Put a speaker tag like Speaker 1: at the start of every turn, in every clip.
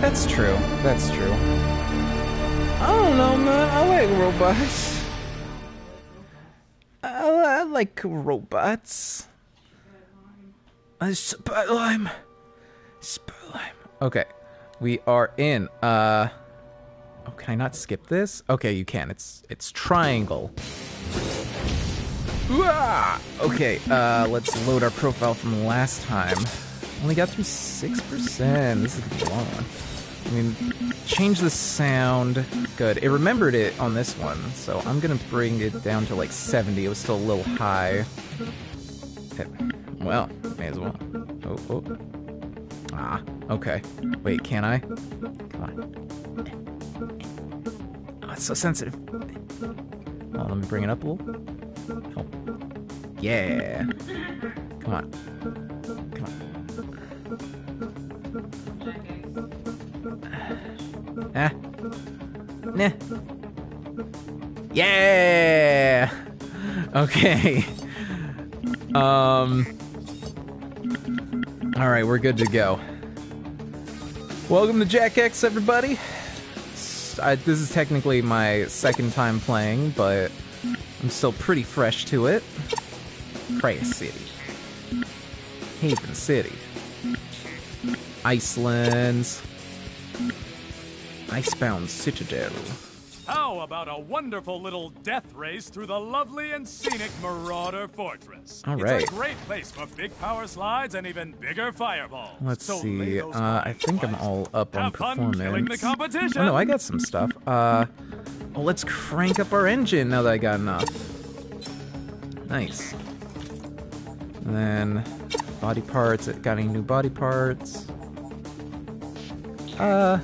Speaker 1: That's true. That's true. I don't know, man. I like robots. I, I like robots. A Spurlime. Spurlime. Okay. We are in. Uh. Oh, can I not skip this? Okay, you can. It's it's triangle. Okay, uh, let's load our profile from last time. Only got through 6%. This is a long one. I mean, change the sound. Good. It remembered it on this one, so I'm gonna bring it down to like 70. It was still a little high. Well, may as well. Oh, oh. Ah, okay. Wait, can I? Come on. Oh, it's so sensitive. Let me bring it up a little. Oh. Yeah. Come on. Come on. Ah. Nah. Yeah. Okay. Um. All right, we're good to go. Welcome to Jak X, everybody. I, this is technically my second time playing, but I'm still pretty fresh to it. Freya City. Haven City. Icelands. Icebound Citadel.
Speaker 2: How about a wonderful little death race through the lovely and scenic Marauder Fortress?
Speaker 1: All right.
Speaker 2: It's a great place for big power slides and even bigger fireballs.
Speaker 1: Let's
Speaker 2: so
Speaker 1: see. Uh, I think I'm all up on performance.
Speaker 2: the competition.
Speaker 1: Oh no, I got some stuff. Uh, oh, let's crank up our engine now that I got enough. Nice. And then body parts. Got any new body parts? Uh,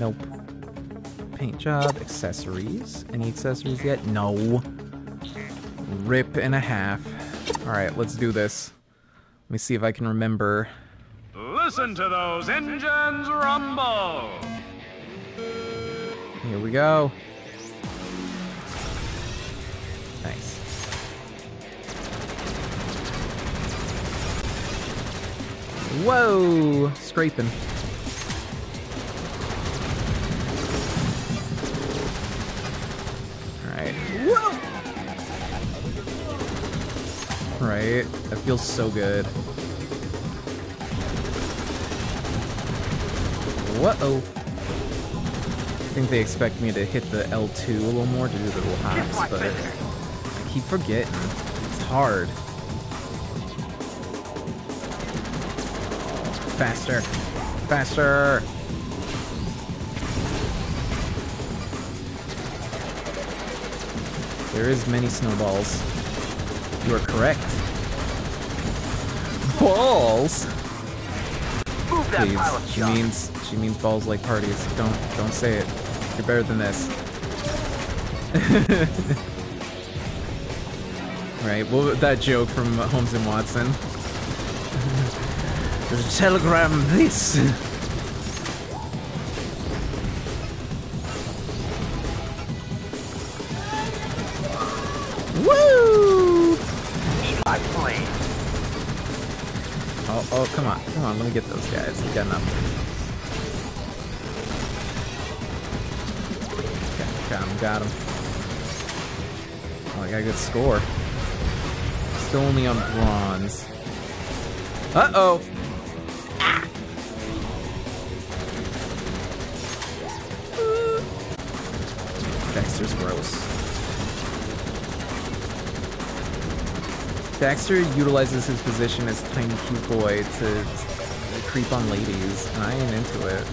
Speaker 1: nope. Paint job, accessories. Any accessories yet? No. Rip and a half. All right, let's do this. Let me see if I can remember.
Speaker 2: Listen to those engines rumble.
Speaker 1: Here we go. Nice. Whoa! Scraping. Right. That feels so good. Whoa! I think they expect me to hit the L2 a little more to do the little hops, but I keep forgetting. It's hard. Faster. Faster! There is many snowballs. You are correct. Balls?
Speaker 3: Move that pile of
Speaker 1: Please. She means she means balls like parties. Don't don't say it. You're better than this. right, was that joke from Holmes and Watson? There's a telegram this. Oh, come on, come on, let me get those guys. We got enough. Okay, got him, got him. Oh, I got a good score. Still only on bronze. Uh-oh! Daxter utilizes his position as tiny cute boy to creep on ladies, and I ain't into it.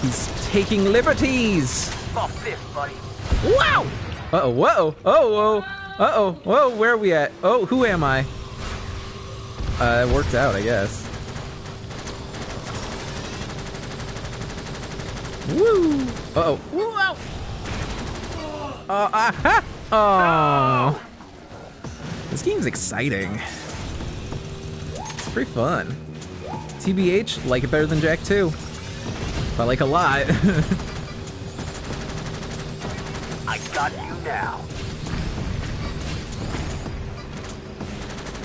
Speaker 1: He's taking liberties!
Speaker 3: Fifth, buddy.
Speaker 1: Wow! Uh-oh, whoa! Oh, whoa! Uh-oh, whoa, where are we at? Oh, who am I? Uh, it worked out, I guess. Woo! Uh-oh. Whoa! Uh, aha! Oh! This game's exciting. It's pretty fun. TBH, like it better than Jak 2. But like a lot.
Speaker 3: I got you now.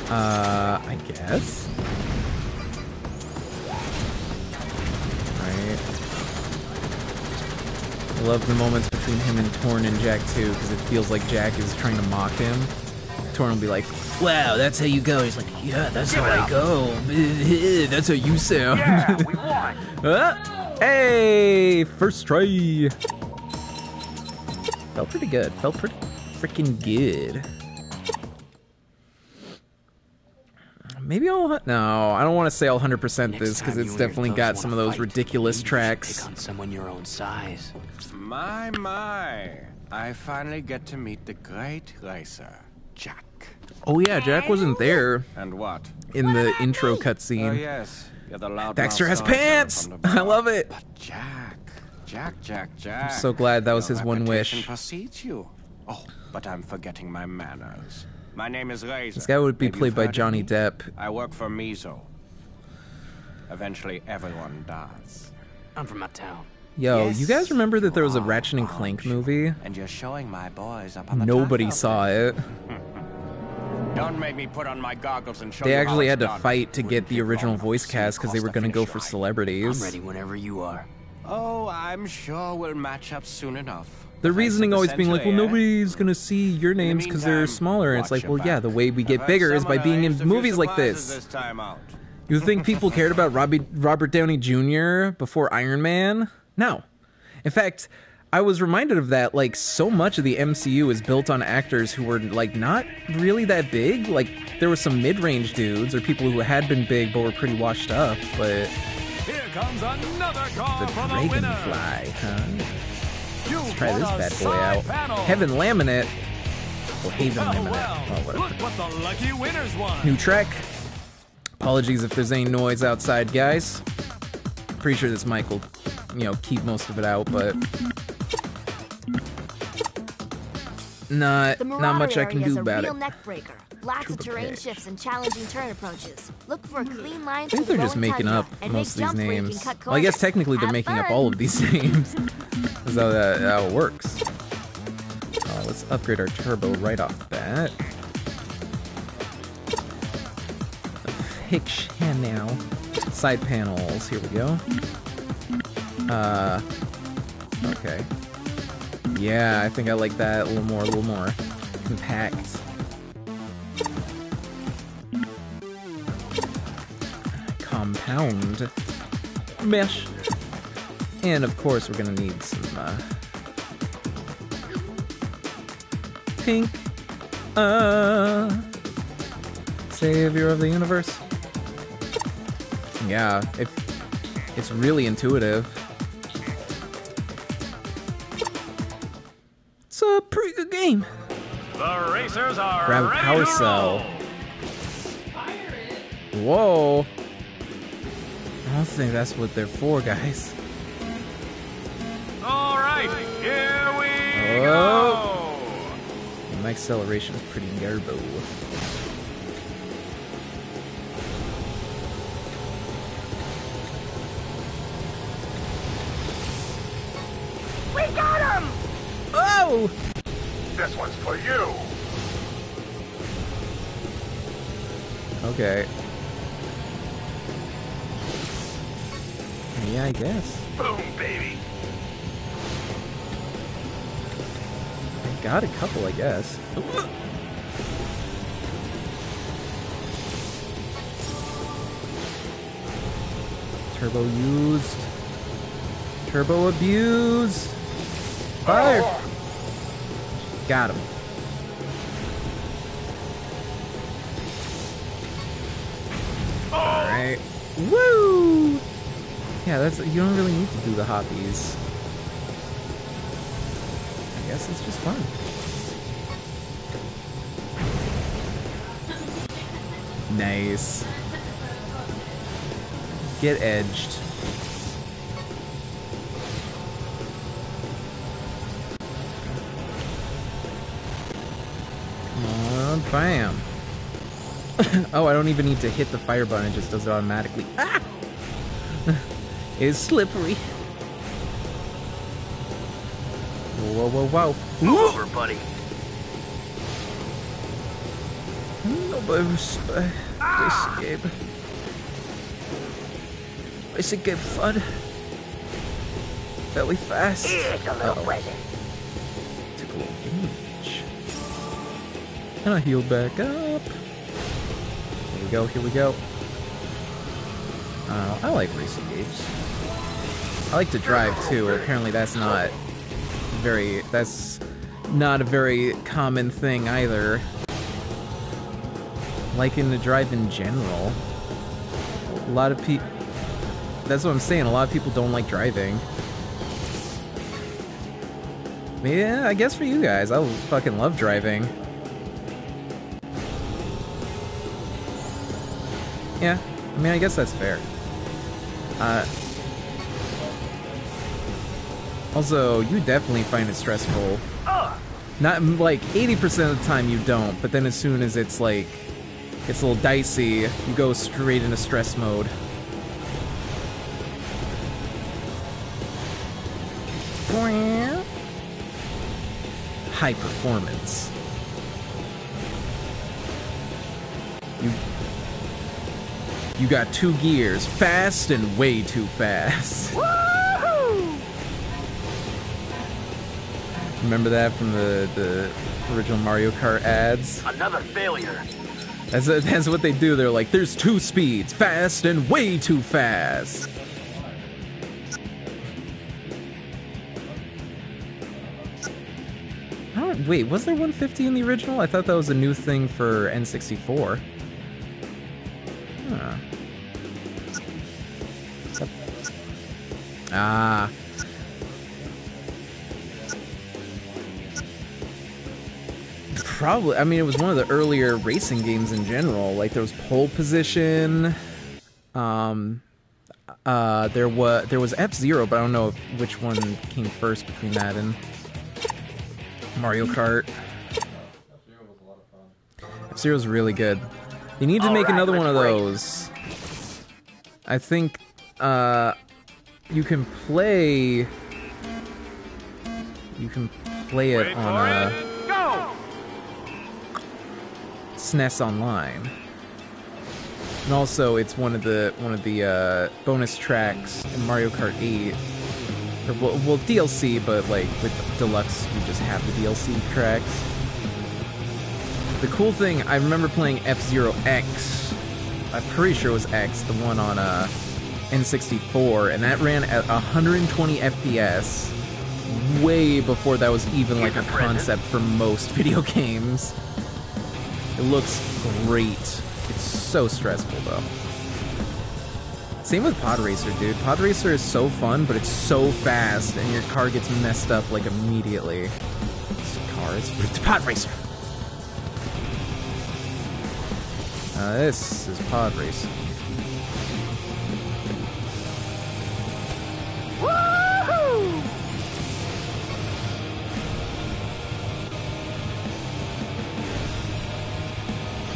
Speaker 1: Uh, I guess. Right. I love the moments between him and Torn and Jak too, because it feels like Jak is trying to mock him. Torn will be like, "Wow, that's how you go." He's like, "Yeah, that's
Speaker 3: Give
Speaker 1: how
Speaker 3: it
Speaker 1: I go. that's how you sound."
Speaker 3: Yeah, we won.
Speaker 1: Ah, hey, first try. Felt pretty good. Felt pretty freaking good. Maybe I'll. No, I don't want to say I'll 100% this because it's
Speaker 4: you and your
Speaker 1: definitely got some of those
Speaker 4: fight,
Speaker 1: ridiculous
Speaker 4: maybe you should
Speaker 1: tracks.
Speaker 4: Pick on someone your own size.
Speaker 5: My, my. I finally get to meet the great racer, Jak.
Speaker 1: Oh yeah, Jak wasn't there
Speaker 5: And what?
Speaker 1: in the intro
Speaker 5: oh,
Speaker 1: cutscene. Oh, cutscene.
Speaker 5: yes. You're the loud
Speaker 1: Daxter has pants. I love it.
Speaker 5: But Jak, Jak, Jak, Jak.
Speaker 1: I'm so glad that was
Speaker 5: your
Speaker 1: his one
Speaker 5: reputation
Speaker 1: wish.
Speaker 5: precedes you. Oh, but I'm forgetting my manners. My name is Razer.
Speaker 1: This guy would be
Speaker 5: Maybe
Speaker 1: played by Johnny? Depp.
Speaker 5: I work for Mizo. Eventually, everyone dies.
Speaker 4: I'm from uptown.
Speaker 1: Yo,
Speaker 5: Yes,
Speaker 1: you guys remember that there was a
Speaker 5: you
Speaker 1: Ratchet and
Speaker 5: are,
Speaker 1: Clank movie?
Speaker 5: And you're showing my boys up on the
Speaker 1: Nobody saw it.
Speaker 5: Don't make me put on my goggles and show
Speaker 1: They actually had to
Speaker 5: done.
Speaker 1: fight to get
Speaker 5: Wouldn't
Speaker 1: the original voice cast because they were going to go for celebrities.
Speaker 4: I'm ready whenever you are.
Speaker 5: Oh, I'm sure we'll match up soon enough.
Speaker 1: The reasoning always being like, well,
Speaker 5: eh?
Speaker 1: nobody's gonna see your names because they're smaller. And it's like,
Speaker 5: your
Speaker 1: well, yeah, the way we get bigger is by being in
Speaker 5: arranged a few
Speaker 1: movies like this.
Speaker 5: this time out.
Speaker 1: You think people cared about Robbie, Robert Downey Jr. before Iron Man? No. In fact, I was reminded of that. Like, so much of the MCU is built on actors who were like not really that big. Like, there were some mid-range dudes or people who had been big but were pretty washed up. But
Speaker 2: Here comes another
Speaker 1: the
Speaker 2: for the winner.
Speaker 1: Dragonfly, huh?
Speaker 2: You
Speaker 1: Let's try this bad boy out.
Speaker 2: Panel.
Speaker 1: Heaven Laminate. Or Haven
Speaker 2: Oh,
Speaker 1: Laminate.
Speaker 2: well,
Speaker 1: Oh, whatever.
Speaker 2: look what the lucky winners won.
Speaker 1: New track. Apologies if there's any noise outside, guys. Pretty sure this mic will, you know, keep most of it out, but not not much I can do about it.
Speaker 6: Lots of terrain shifts and challenging turn approaches. Look for a clean line
Speaker 1: I think they're just making up most of these
Speaker 6: jumps where you can
Speaker 1: names. Well, I guess technically they're
Speaker 6: Have
Speaker 1: making up all of these names. That's how that how it works. Uh, let's upgrade our turbo right off the bat. Fiction now. Side panels. Here we go. Uh. Okay. Yeah, I think I like that a little more. A little more compact. Compound mesh. And of course, we're gonna need some uh, pink. Uh, savior of the universe. Yeah, it, it's really intuitive. A pretty good game.
Speaker 2: The racers are
Speaker 1: Grab a
Speaker 2: ready
Speaker 1: power
Speaker 2: to
Speaker 1: cell.
Speaker 2: roll.
Speaker 1: Whoa. I don't think that's what they're for, guys.
Speaker 2: All right, here we
Speaker 1: Oh.
Speaker 2: go.
Speaker 1: My acceleration is pretty garbo.
Speaker 3: We got him!
Speaker 1: Oh!
Speaker 3: This one's for you.
Speaker 1: Okay. Yeah, I guess.
Speaker 3: Boom, baby.
Speaker 1: I got a couple, I guess. Turbo used. Turbo abused. Fire. Got him. Alright. Woo! Yeah, that's you don't really need to do the hoppies. I guess it's just fun. Nice. Get edged. Bam. oh, I don't even need to hit the fire button, it just does it automatically. Ah! it's slippery. Whoa, whoa, whoa.
Speaker 3: Move over, buddy.
Speaker 1: No, but it was, uh, escape. Escape fun. Belly fast.
Speaker 3: Here's a little
Speaker 1: Uh-oh.
Speaker 3: present.
Speaker 1: And I heal back up. Here we go, here we go. Uh, I like racing games. I like to drive too. Apparently that's not very that's not a very common thing either. Liking to drive in general. A lot of people That's what I'm saying. A lot of people don't like driving. Yeah, I guess for you guys, I fucking love driving. I mean, I guess that's fair. Uh, also, you definitely find it stressful. Not like 80% of the time you don't, but then as soon as it's like, it's a little dicey, you go straight into stress mode. High performance. You got two gears, fast and way too fast. Remember that from the, the original Mario Kart ads?
Speaker 3: Another failure.
Speaker 1: That's, that's what they do. They're like, there's two speeds, fast and way too fast. Wait, was there 150 in the original? I thought that was a new thing for N64. Ah. Probably. I mean, it was one of the earlier racing games in general. Like there was pole position. Um, uh, there was there was F Zero, but I don't know if, which one came first between that and Mario Kart. F Zero's really good. You need to
Speaker 3: All
Speaker 1: make
Speaker 3: right,
Speaker 1: another one of those. I think uh, you can play. You can play it
Speaker 2: Wait
Speaker 1: on uh,
Speaker 2: it. Go!
Speaker 1: SNES Online. And also, it's one of the one of the uh, bonus tracks in Mario Kart 8. Or, well, well, DLC, but like with Deluxe, you just have the DLC tracks. The cool thing, I remember playing F Zero X. I'm pretty sure it was X, the one on uh, N64, and that ran at 120 FPS, way before that was even like a
Speaker 3: Here's a present.
Speaker 1: concept for most video games. It looks great. It's so stressful though. Same with Pod Racer, dude. Pod Racer is so fun, but it's so fast, and your car gets messed up like immediately. It's cars, it's Pod Racer. Uh, this is Pod Racer.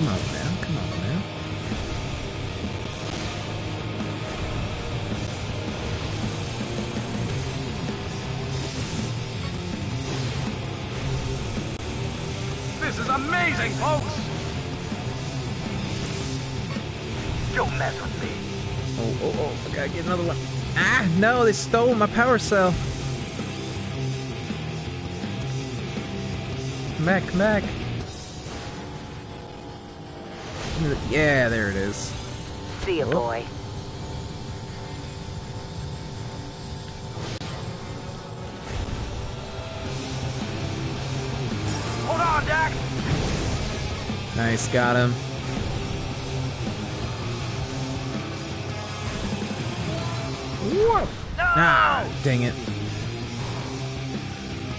Speaker 1: Come on, man. Come on, man.
Speaker 2: This is amazing, folks!
Speaker 3: Don't mess with me.
Speaker 1: Oh, oh, oh! I gotta get another one. Ah, no! They stole my power cell. Come back! Come! Yeah, there it is.
Speaker 3: See ya,
Speaker 1: Oh.
Speaker 3: boy. Hold on, Doc.
Speaker 1: Nice, got him.
Speaker 3: No!
Speaker 1: Ah, dang it. I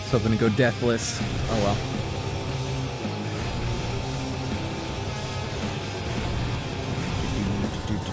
Speaker 1: was hoping to go deathless. Oh well.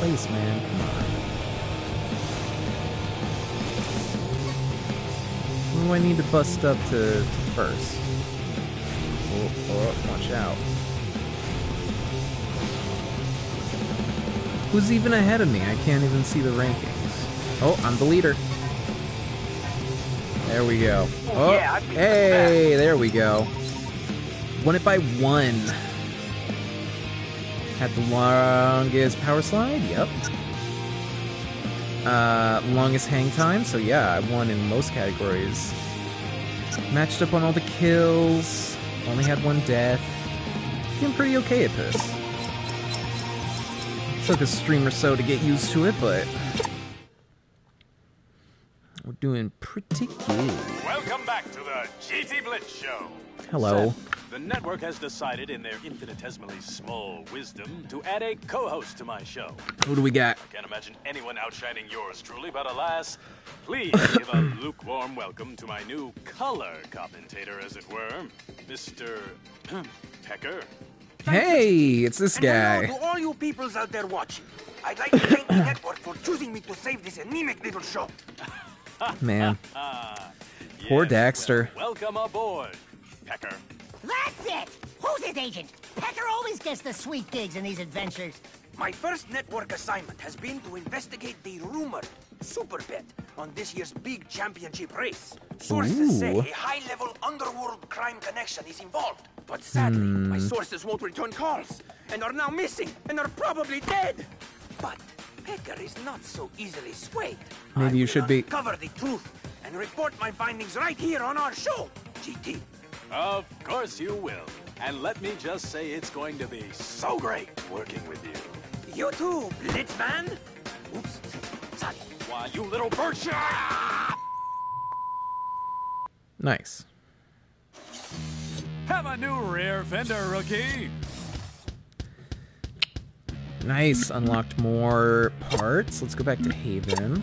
Speaker 1: place, man. Come on. Who do I need to bust up to, to first? Oh, oh, watch out. Who's even ahead of me? I can't even see the rankings. Oh, I'm the leader. There we go. Oh,
Speaker 3: yeah, I oh, beat the
Speaker 1: hey, there we go. Won it by one. Had the longest power slide. Yep. Uh, longest hang time. So yeah, I won in most categories. Matched up on all the kills. Only had one death. Doing pretty okay at this. Took a stream or so to get used to it, but we're doing pretty good.
Speaker 2: Welcome back to the GT Blitz Show.
Speaker 1: Hello.
Speaker 2: The network has decided, in their infinitesimally small wisdom, to add a co host to my show.
Speaker 1: Who do we got?
Speaker 2: I Can't imagine anyone outshining yours truly, but alas, please give a lukewarm welcome to my new color commentator, as it were, Mr. Pecker.
Speaker 1: Hey, it's this
Speaker 3: And hello
Speaker 1: guy.
Speaker 3: to all you peoples out there watching. I'd like to thank the network for choosing me to save this anemic little show.
Speaker 1: Man. Ah, Poor
Speaker 2: Yes,
Speaker 1: Daxter.
Speaker 2: well, welcome aboard, Pecker.
Speaker 7: That's it! Who's his agent? Pecker always gets the sweet gigs in these adventures.
Speaker 3: My first network assignment has been to investigate the rumored super bet on this year's big championship race. Sources say a high-level underworld crime connection is involved. But sadly, my
Speaker 1: Hmm.
Speaker 3: sources won't return calls, and are now missing, and are probably dead. But Pecker is not so easily swayed.
Speaker 1: Maybe
Speaker 3: I
Speaker 1: you should be-
Speaker 3: Cover the truth and report my findings right here on our show, GT.
Speaker 2: Of course you will. And let me just say it's going to be so great working with you.
Speaker 3: You too, Blitzman. Oops, sorry.
Speaker 2: Why, you little bird shot!
Speaker 1: Nice.
Speaker 2: Have a new rear fender, rookie.
Speaker 1: Nice. Unlocked more parts. Let's go back to Haven.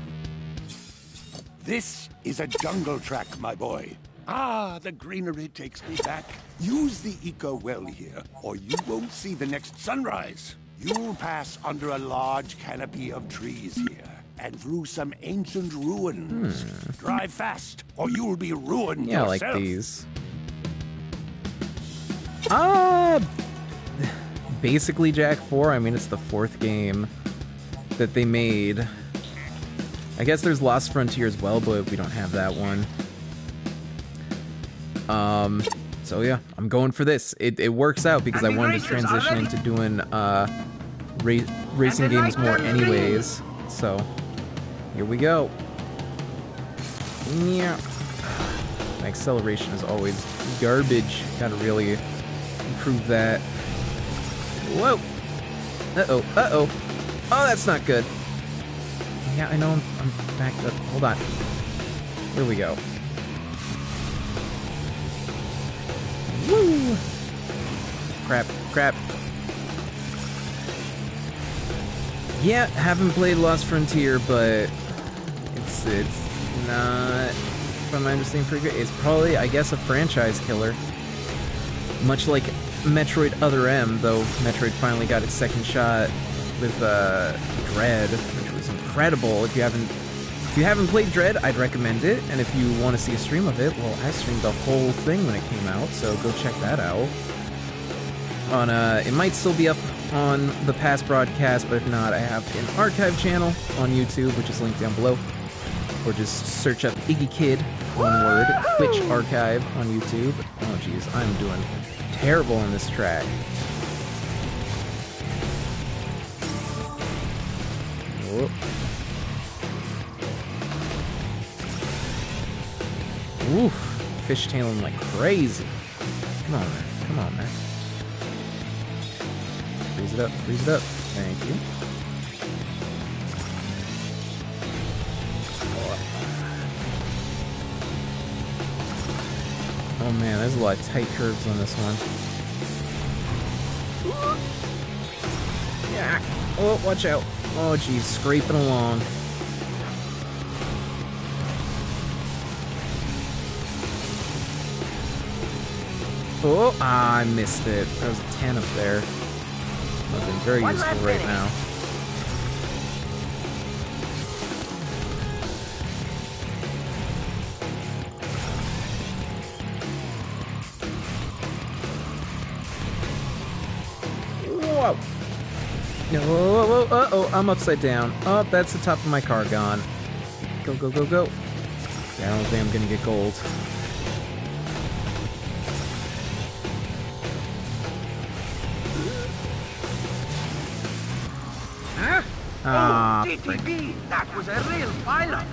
Speaker 8: This is a jungle track, my boy. Ah, the greenery takes me back. Use the eco well here, or you won't see the next sunrise. You'll pass under a large canopy of trees here, and through some ancient ruins. Drive fast, or you'll be ruined
Speaker 1: Hmm. Yeah,
Speaker 8: yourself.
Speaker 1: like these. Ah, basically Jak 4. I mean, it's the fourth game that they made. I guess there's Lost Frontier as well, but we don't have that one. Um, so yeah, I'm going for this. It, it works out because I wanted to transition into doing uh, ra- racing games more anyways. So here we go. Yeah. My acceleration is always garbage. Gotta really improve that. Whoa! Uh-oh, uh-oh. Oh, that's not good. Yeah, I know I'm, I'm backed up. Hold on. Here we go. Crap, crap. Yeah, haven't played Lost Frontier, but it's it's not, from my understanding, pretty good. It's probably, I guess, a franchise killer. Much like Metroid Other M, though Metroid finally got its second shot with uh, Dread, which was incredible. If you haven't if you haven't played Dread, I'd recommend it. And if you want to see a stream of it, well, I streamed the whole thing when it came out, so go check that out. On uh, it might still be up on the past broadcast, but if not, I have an archive channel on YouTube, which is linked down below. Or just search up Iggykidd, one word, Twitch archive on YouTube. Oh jeez, I'm doing terrible in this track. Whoop. Oof, fishtailing like crazy. Come on, man. Come on, man. Freeze it up, freeze it up. Thank you. Oh man, there's a lot of tight curves on this one. Yeah. Oh, watch out. Oh, geez, scraping along. Oh, I missed it. There was a 10 up there. Have been very
Speaker 7: One
Speaker 1: useful right
Speaker 7: minute.
Speaker 1: now. Whoa! No, whoa, whoa, whoa, uh-oh, I'm upside down. Oh, that's the top of my car gone. Go, go, go, go. Yeah, I don't think I'm gonna get gold. Ah.
Speaker 3: TTB, that was a real pilot.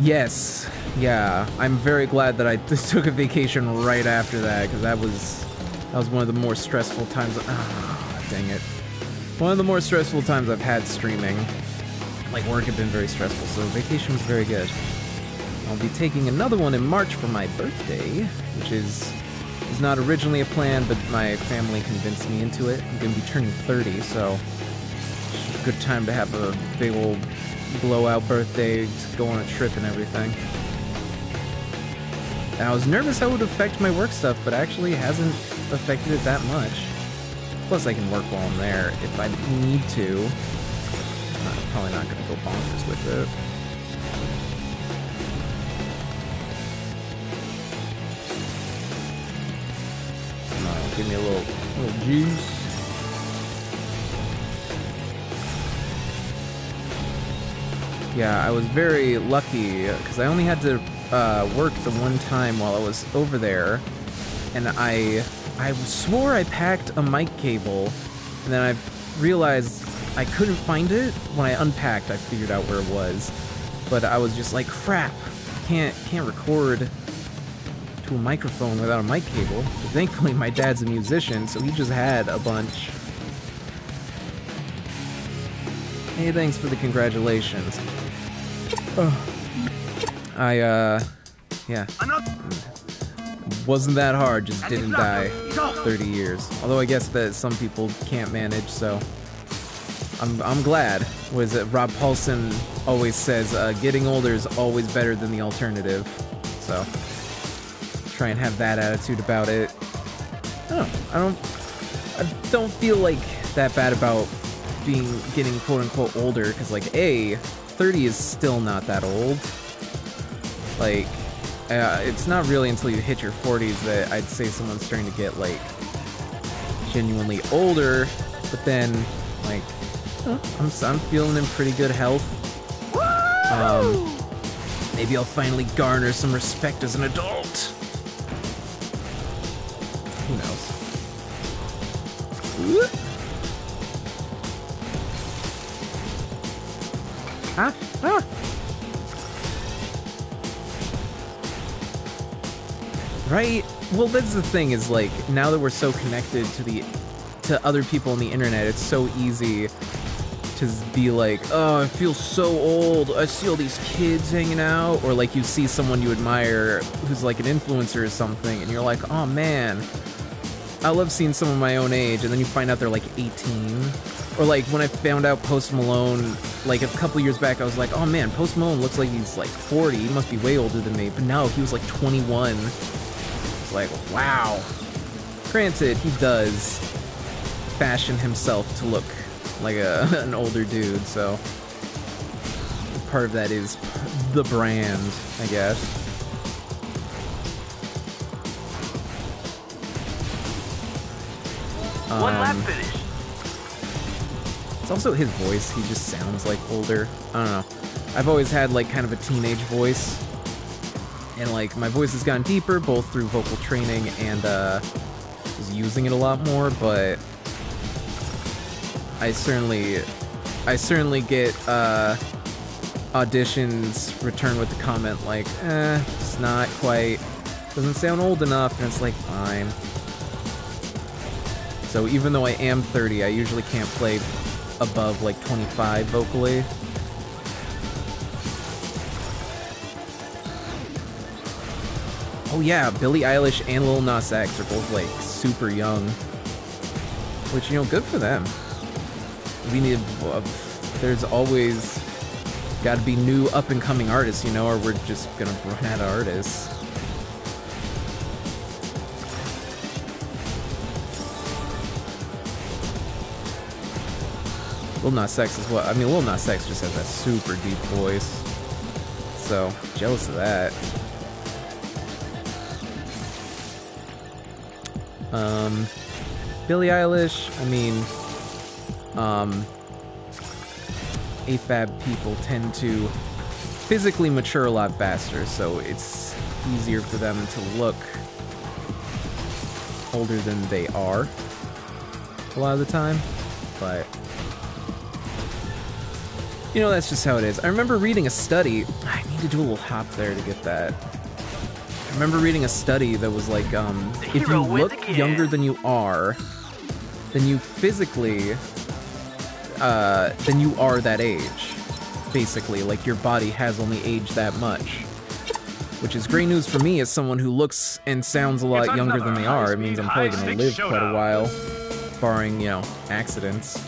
Speaker 1: Yes, yeah. I'm very glad that I just took a vacation right after that because that was that was one of the more stressful times. Ah, dang it! One of the more stressful times I've had streaming. Like work had been very stressful, so vacation was very good. I'll be taking another one in March for my birthday, which is is not originally a plan, but my family convinced me into it. I'm gonna be turning 30, so good time to have a big old blowout birthday, go on a trip and everything. And I was nervous it would affect my work stuff, but actually hasn't affected it that much. Plus, I can work while I'm there if I need to. I'm probably not going to go bonkers with it. On, give me a little, little juice. Yeah, I was very lucky because I only had to uh, work the one time while I was over there, and I I swore I packed a mic cable, and then I realized I couldn't find it. When I unpacked, I figured out where it was, but I was just like, crap, can't can't record to a microphone without a mic cable. But thankfully, my dad's a musician, so he just had a bunch. Hey, thanks for the congratulations. Oh. I, uh, yeah. Wasn't that hard, just didn't die 30 years. Although I guess that some people can't manage, so. I'm, I'm glad. Was it Rob Paulsen always says, uh, getting older is always better than the alternative. So, try and have that attitude about it. Oh, I don't, I don't feel like that bad about being getting quote unquote older because like a 30 is still not that old. Like uh, it's not really until you hit your 40s that i'd say someone's starting to get like genuinely older but then like I'm, I'm feeling in pretty good health. Um maybe i'll finally garner some respect as an adult. Who knows Ah, ah. Right? Well, that's the thing is like now that we're so connected to the to other people on the internet, it's so easy to be like, "Oh, I feel so old. I see all these kids hanging out," or like you see someone you admire who's like an influencer or something, and you're like, "Oh man, I love seeing someone my own age," and then you find out they're like 18. Or like when I found out Post Malone, like a couple years back, I was like, "Oh man, Post Malone looks like he's like 40. He must be way older than me." But now he was like 21. It's like, wow. Granted, he does fashion himself to look like a, an older dude, so part of that is the brand, I guess.
Speaker 3: One lap
Speaker 1: Um,
Speaker 3: finish.
Speaker 1: It's also his voice. He just sounds like older. I don't know. I've always had like kind of a teenage voice. And like my voice has gotten deeper both through vocal training and uh just using it a lot more, but I certainly I certainly get uh auditions return with the comment like, eh, it's not quite doesn't sound old enough and it's like fine. So even though I am 30, I usually can't play above like 25 vocally. Oh yeah, Billie Eilish and Lil Nas X are both like super young, which you know, good for them. We need. Uh, there's always got to be new up and coming artists, you know, or we're just gonna run out of artists. Lil Nas X as well. I mean. Lil Nas X just has that super deep voice, so jealous of that. Um, Billie Eilish. I mean, um, AFAB people tend to physically mature a lot faster, so it's easier for them to look older than they are a lot of the time. But you know, that's just how it is. I remember reading a study. I need to do a little hop there to get that. I remember reading a study that was like, um, if you look younger than you are, then you physically, uh, then you are that age. Basically, like your body has only aged that much. Which is great news for me as someone who looks and sounds a lot younger than they are. It means I'm probably gonna live quite a while, barring, you know, accidents.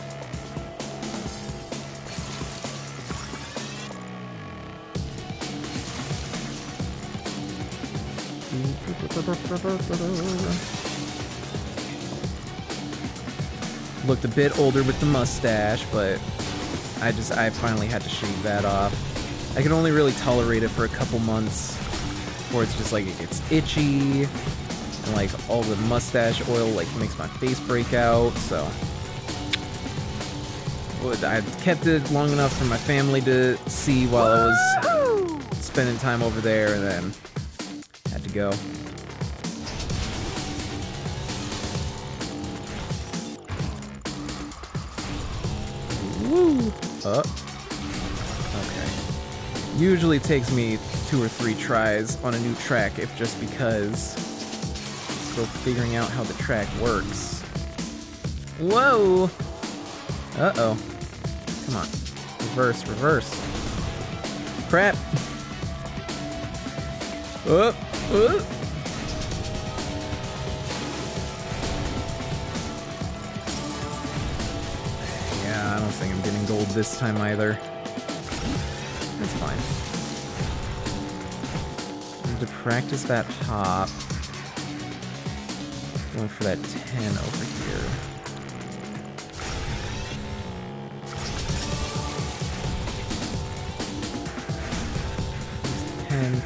Speaker 1: Looked a bit older with the mustache, but I just I finally had to shave that off. I can only really tolerate it for a couple months before it's just like it gets itchy and like all the mustache oil like makes my face break out, so I kept it long enough for my family to see while I was spending time over there and then had to go. Woo! Uh. Okay. Usually takes me two or three tries on a new track, if just because still figuring out how the track works. Whoa! Uh-oh. Come on. Reverse, reverse. Crap. Up, up. Getting gold this time either. That's fine. Need to practice that hop. Going for that 10 over here.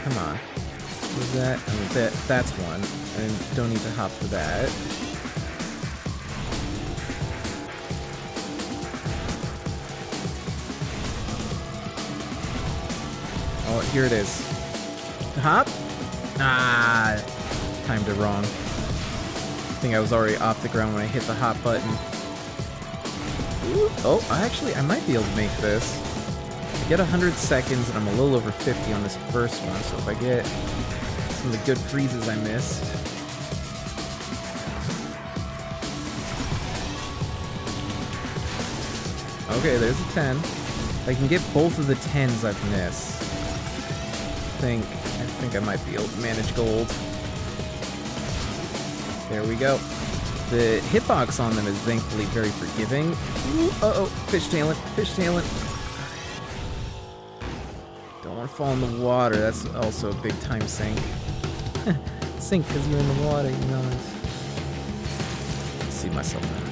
Speaker 1: Come on. What is that? I mean, that that's one. I don't need to hop for that. Here it is. Hop? Ah, timed it wrong. I think I was already off the ground when I hit the hop button. Oh, I actually, I might be able to make this. I get 100 seconds, and I'm a little over 50 on this first one, so if I get some of the good freezes I missed. Okay, there's a 10. I can get both of the 10s I've missed, think, I think I might be able to manage gold. There we go. The hitbox on them is thankfully very forgiving. Uh-oh, fish tailing, fish tailing. Don't want to fall in the water. That's also a big time sink. sink because you're in the water, you know. See myself now.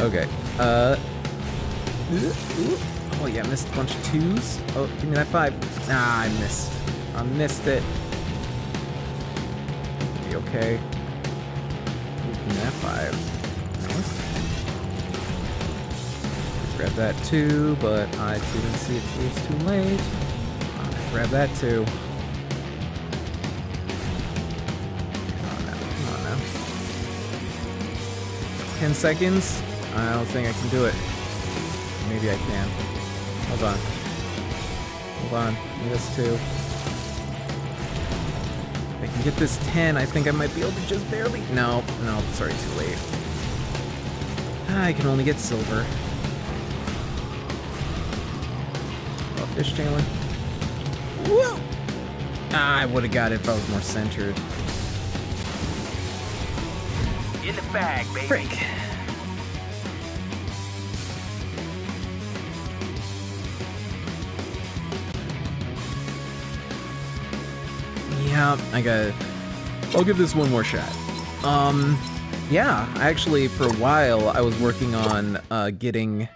Speaker 1: Okay. Uh. Oh yeah, missed a bunch of twos. Oh, give me that five. Ah, I missed. I missed it. Be okay. Me that five. Grab that two, but I didn't see it till it's too late. Grab that two. Come on now, come on now. Ten seconds? I don't think I can do it. Maybe I can. Hold on. Hold on. This two. If I can get this 10, I think I might be able to just barely. No, no, sorry, too late. I can only get silver. Oh, fish tailing. Whoa! Ah, I would have got it if I was more centered.
Speaker 9: In the bag, baby.
Speaker 1: Frick. Yeah, I got. I'll give this one more shot. Um, Yeah, actually, for a while, I was working on uh, getting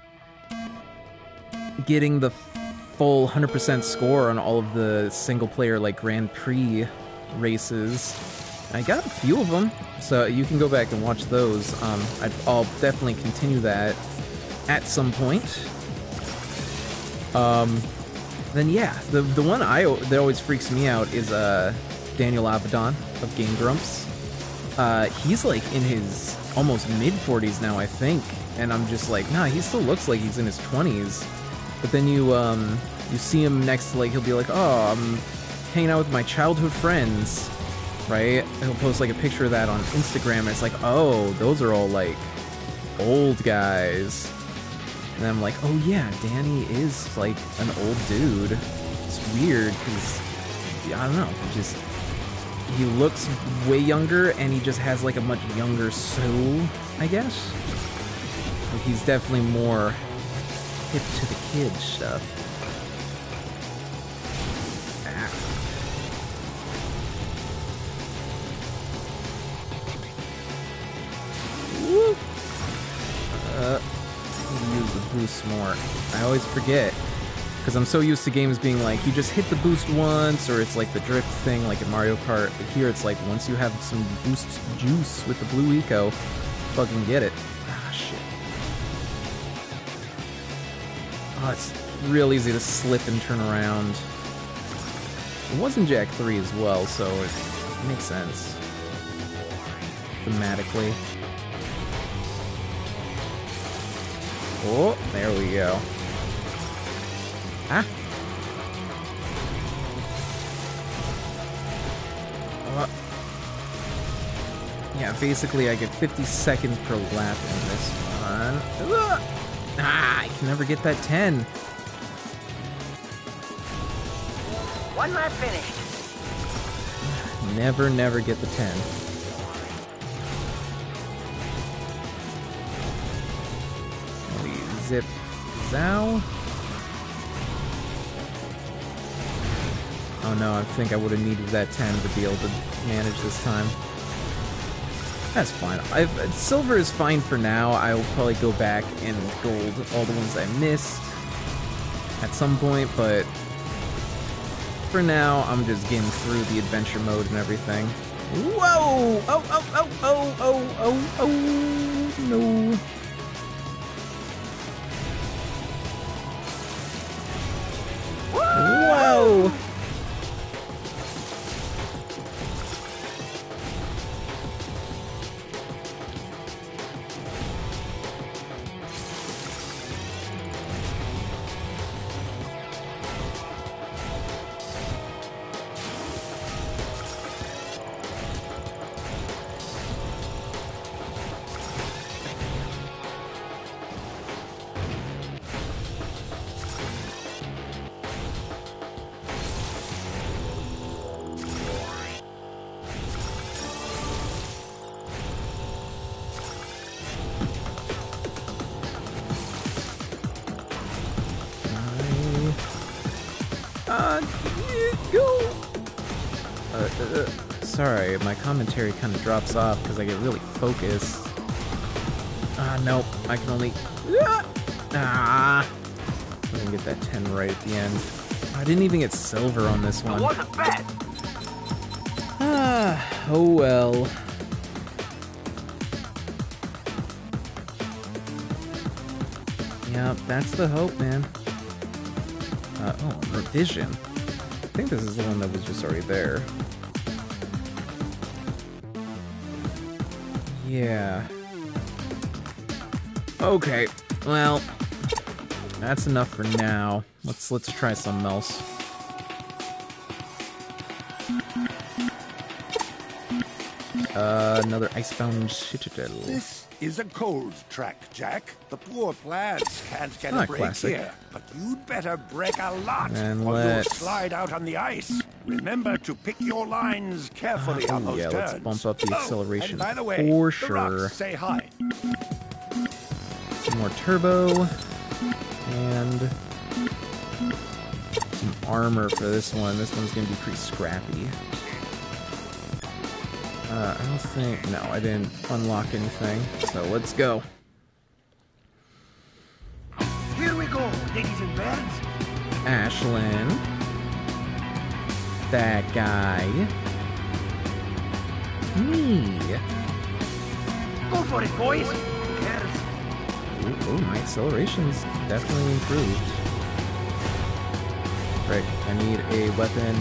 Speaker 1: getting the full 100% score on all of the single player like Grand Prix races. I got a few of them, so you can go back and watch those. Um, i will definitely continue that at some point. Um, then yeah, the the one I that always freaks me out is uh Daniel Avidan of Game Grumps. Uh, he's like in his almost mid 40s now, I think, and I'm just like, nah, he still looks like he's in his 20s. But then you um you see him next to like he'll be like, oh, I'm hanging out with my childhood friends, right? He'll post like a picture of that on Instagram, and it's like, oh, those are all like old guys. And I'm like, oh yeah, Danny is like an old dude. It's weird because I don't know, just he looks way younger and he just has like a much younger soul, I guess. Like he's definitely more hip to the kid stuff. Ah. Uh, use the boost more. I always forget because I'm so used to games being like you just hit the boost once, or it's like the drift thing, like in Mario Kart. But here it's like once you have some boost juice with the blue eco, fucking get it. Ah shit. Oh, it's real easy to slip and turn around. It was in Jak 3 as well, so it makes sense thematically. Oh, there we go. Ah. Uh, yeah, basically I get 50 seconds per lap in this one. Ah, I can never get that 10.
Speaker 7: One lap finished.
Speaker 1: Never, never get the 10. We zip zow. Oh no, I think I would have needed that 10 to be able to manage this time. That's fine. I've, silver is fine for now. I will probably go back and gold all the ones I missed at some point, but for now, I'm just getting through the adventure mode and everything. Whoa! Oh, oh, oh, oh, oh, oh, oh, no. Commentary kind of drops off because I get really focused. Ah, nope. I can only. Ah! I didn't get that 10 right at the end. I didn't even get silver on this one.
Speaker 9: wasn't bad.
Speaker 1: Ah, oh well. Yep, that's the hope, man. Uh, oh, revision. I think this is the one that was just already there. Yeah. Okay, well, that's enough for now. Let's let's try something else. Uh, another icebound citadel.
Speaker 8: This is a cold track, Jak. The poor plants can't get
Speaker 1: Ah,
Speaker 8: a break
Speaker 1: classic.
Speaker 8: here. But you'd better break a lot,
Speaker 1: And
Speaker 8: or you'll slide out on the ice. Remember to pick your lines carefully
Speaker 1: Ah,
Speaker 8: on
Speaker 1: ooh,
Speaker 8: those
Speaker 1: yeah, let's bump up the
Speaker 8: Oh,
Speaker 1: acceleration
Speaker 8: and by the way,
Speaker 1: for
Speaker 8: the
Speaker 1: sure.
Speaker 8: rocks say hi.
Speaker 1: Some more turbo. And some armor for this one. This one's gonna be pretty scrappy. Uh, I don't think. No, I didn't unlock anything. So let's go.
Speaker 3: Here we go, ladies and birds.
Speaker 1: Ashelin. That guy. Me.
Speaker 3: Go for it, boys. Who cares?
Speaker 1: Ooh, ooh, my acceleration's definitely improved. Right, I need a weapon.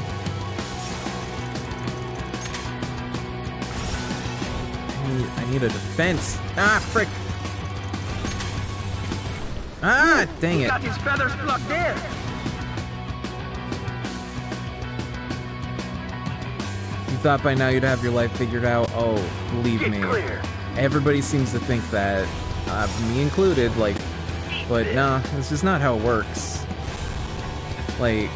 Speaker 1: I need, I need a defense. Ah, frick! Ah, dang it.
Speaker 3: Got his feathers plucked in.
Speaker 1: You thought by now you'd have your life figured out? Oh, believe me. Everybody seems to think that, uh, me included, like, but nah, this is not how it works. Like,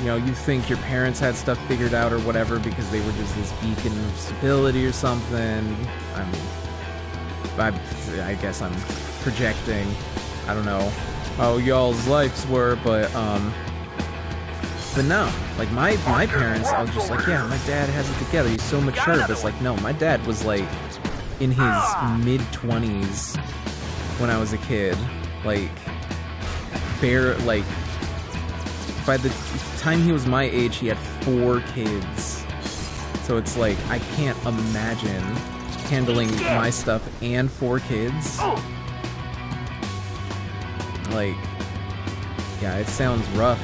Speaker 1: you know, you think your parents had stuff figured out or whatever because they were just this beacon of stability or something. I mean, I, I guess I'm projecting. I don't know how y'all's lives were, but, um, but no, like my my parents, I was just like, yeah, my dad has it together. He's so mature. But it's like, no, my dad was like in his mid twenties when I was a kid. Like, bare like by the time he was my age, he had four kids. So it's like I can't imagine handling my stuff and four kids. Like, yeah, it sounds rough.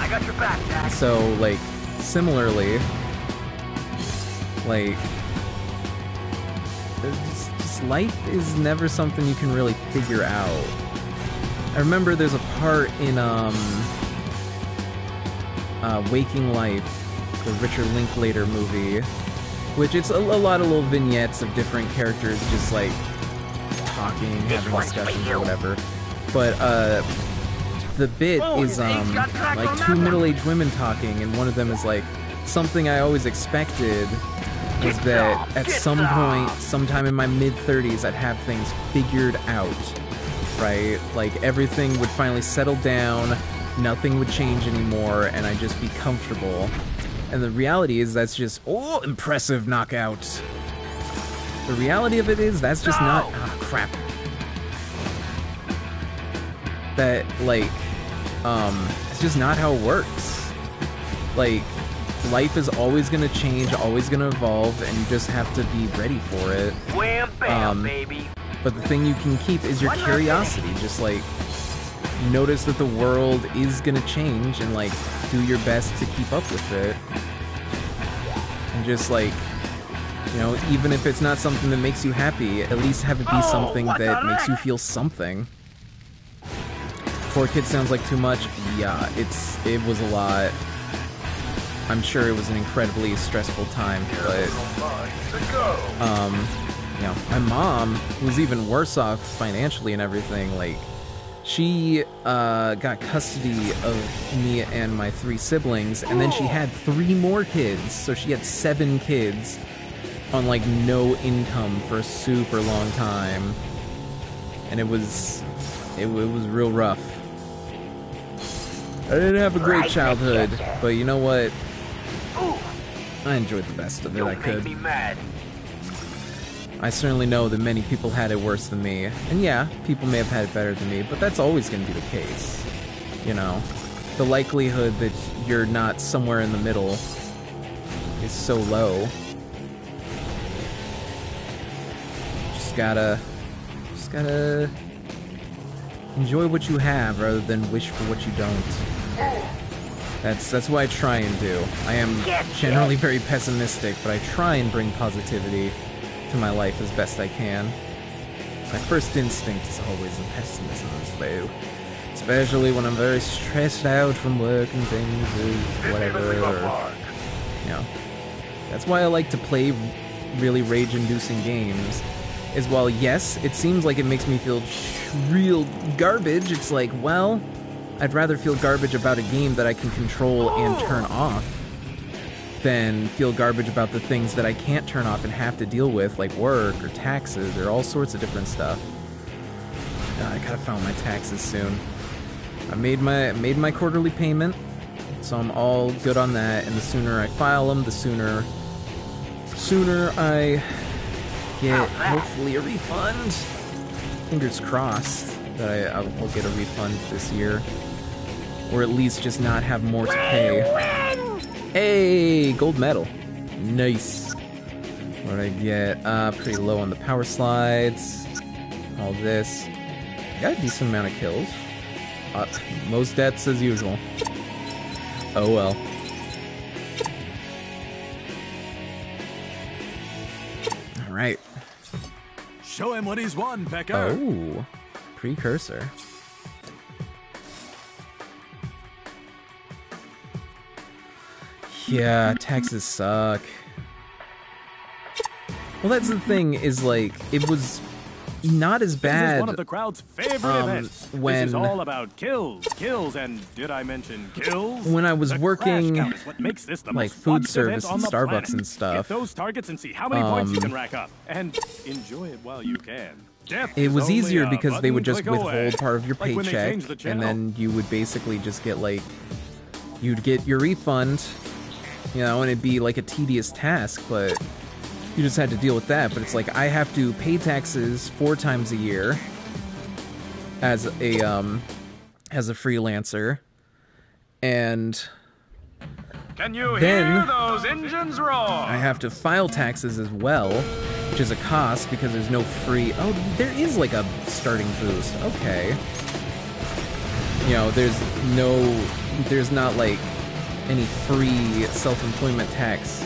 Speaker 3: I got your back, Jak.
Speaker 1: So, like, similarly, like, just, just life is never something you can really figure out. I remember there's a part in, um, uh, Waking Life, the Richard Linklater movie, which it's a, a lot of little vignettes of different characters just, like, talking, having discussions or whatever. But, uh, the bit is um like two middle-aged women talking and one of them is like something i always expected was that at some point sometime in my mid 30s i'd have things figured out right? Like everything would finally settle down nothing would change anymore and i'd just be comfortable. And the reality is that's just oh impressive knockout the reality of it is that's just not ah crap. That like um it's just not how it works. Like life is always going to change always going to evolve and you just have to be ready for it.
Speaker 9: Wham bam,
Speaker 1: Um,
Speaker 9: baby.
Speaker 1: but the thing you can keep is your curiosity. Just like notice that the world is going to change and like do your best to keep up with it. And just like you know even if it's not something that makes you happy at least have it be something that makes you feel something Four kids sounds like too much. Yeah, it's it was a lot. I'm sure it was an incredibly stressful time, but um, you know, my mom was even worse off financially and everything. Like, she uh, got custody of me and my three siblings, and then she had three more kids, so she had seven kids on like no income for a super long time, and it was it, it was real rough. I didn't have a great childhood, but you know what? I enjoyed the best of it I could.
Speaker 9: make me mad.
Speaker 1: I certainly know that many people had it worse than me. And yeah, people may have had it better than me, but that's always going to be the case. You know, the likelihood that you're not somewhere in the middle is so low. Just gotta, just gotta enjoy what you have rather than wish for what you don't. That's that's what I try and do. I am generally very pessimistic, but I try and bring positivity to my life as best I can. My first instinct is always the pessimism, though. Especially when I'm very stressed out from work and things or whatever. Or, you know. That's why I like to play really rage-inducing games. Is while yes, it seems like it makes me feel real garbage. It's like, well, I'd rather feel garbage about a game that I can control and turn off than feel garbage about the things that I can't turn off and have to deal with, like work or taxes or all sorts of different stuff. Uh, I gotta file my taxes soon. I made my made my quarterly payment. So I'm all good on that, and the sooner I file them, the sooner sooner I get hopefully a refund. Fingers crossed that I, I'll, I'll get a refund this year, or at least just not have more to pay. Hey, gold medal, nice. What did I get? Uh, pretty low on the power slides. All this. Got a decent amount of kills. Uh, most deaths as usual. Oh well. All right.
Speaker 2: Show him what he's won, Pecker.
Speaker 1: Oh, precursor. Yeah, taxes suck. Well, that's the thing. Is like it was not as bad.
Speaker 2: This is one of the crowd's favorite
Speaker 1: um,
Speaker 2: events. This is all about kills, kills, and did I mention kills?
Speaker 1: When I was
Speaker 2: The
Speaker 1: working,
Speaker 2: crash what makes this the
Speaker 1: like, food service and Starbucks
Speaker 2: planet.
Speaker 1: and stuff,
Speaker 2: Get those targets and see how many points you
Speaker 1: um,
Speaker 2: can rack up, and enjoy it while you can. Death
Speaker 1: It was easier because they would just withhold
Speaker 2: away.
Speaker 1: part of your
Speaker 2: Like
Speaker 1: paycheck,
Speaker 2: the
Speaker 1: and then you would basically just get like, you'd get your refund, you know, and it'd be like a tedious task, but you just had to deal with that. But it's like I have to pay taxes four times a year as a um as a freelancer, and
Speaker 2: Can you
Speaker 1: Then-
Speaker 2: hear those engines roar?
Speaker 1: I have to file taxes as well, which is a cost because there's no free. Oh, there is like a starting boost. Okay. You know, there's no, there's not like any free self-employment tax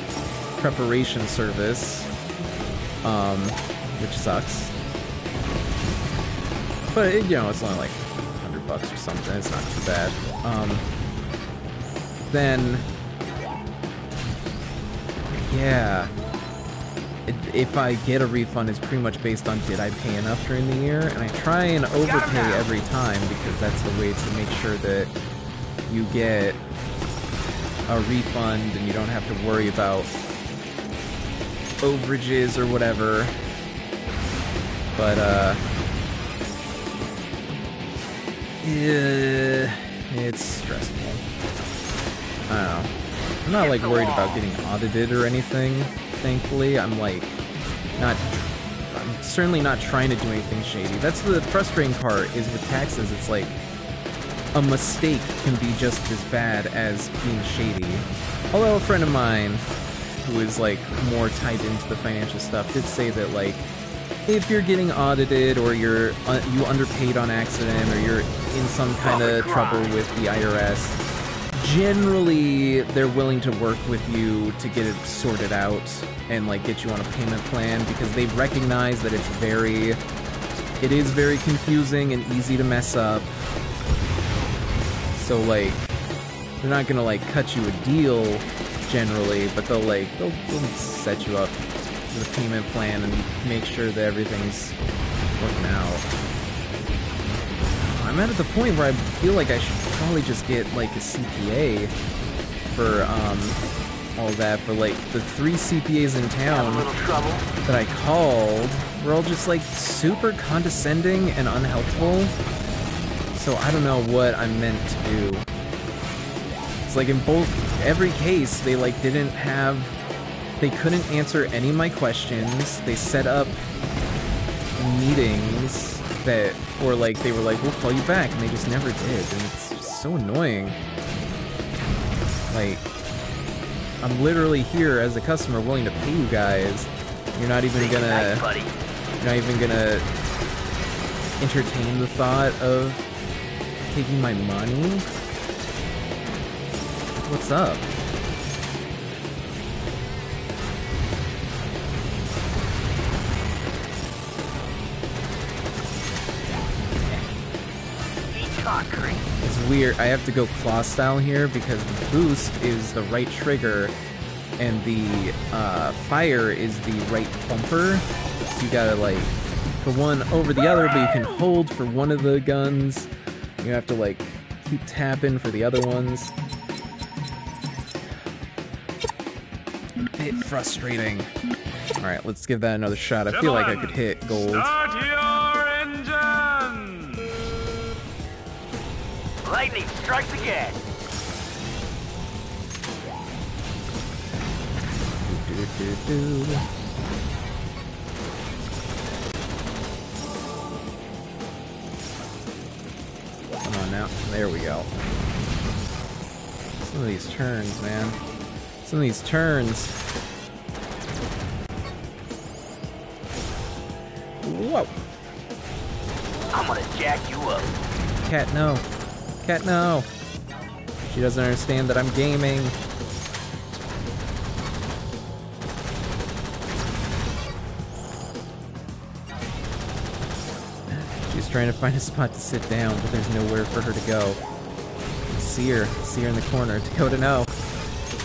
Speaker 1: preparation service, um, which sucks. But it, you know, it's only like hundred bucks or something. It's not too bad. Um, then yeah. It- If I get a refund, it's pretty much based on did I pay enough during the year, and I try and overpay every time because that's the way to make sure that you get a refund and you don't have to worry about overages or whatever. But uh, yeah, it's stressful. I don't know. I'm not like worried about getting audited or anything. Thankfully, I'm like not. I'm certainly not trying to do anything shady. That's the frustrating part. Is with taxes, it's like a mistake can be just as bad as being shady. Although a friend of mine, who is like more tied into the financial stuff, did say that like if you're getting audited or you're uh, you underpaid on accident or you're in some kind of trouble with the IRS, generally they're willing to work with you to get it sorted out and like get you on a payment plan because they recognize that it's very it is very confusing and easy to mess up. So like they're not gonna like cut you a deal generally, but they'll like they'll, they'll set you up with a payment plan and make sure that everything's working out. I'm at the point where I feel like I should probably just get like a CPA for um all that, but like the three CPAs in town that I called were all just like super condescending and unhelpful. So I don't know what I'm meant to do. It's like in both every case they like didn't have they couldn't answer any of my questions. They set up meetings that or like they were like we'll call you back and they just never did and it's so annoying. Like I'm literally here as a customer willing to pay you guys. You're not even gonna you're not even gonna entertain the thought of taking my money? What's up? It's weird. I have to go claw style here because the boost is the right trigger and the uh, fire is the right bumper. So you gotta like for one over the other, but you can hold for one of the guns. You have to like keep tapping for the other ones. frustrating. All right, let's give that another shot. I feel like I could hit gold.
Speaker 2: Start your engines!
Speaker 9: Lightning strikes again.
Speaker 1: Oh, do, do, do, Come on now. There we go. Some of these turns, man. Some of these turns. Whoa.
Speaker 9: I'm gonna jack you up.
Speaker 1: Cat, no. Cat, no. She doesn't understand that I'm gaming. She's trying to find a spot to sit down, but there's nowhere for her to go. See her. See her in the corner. Dakota, no.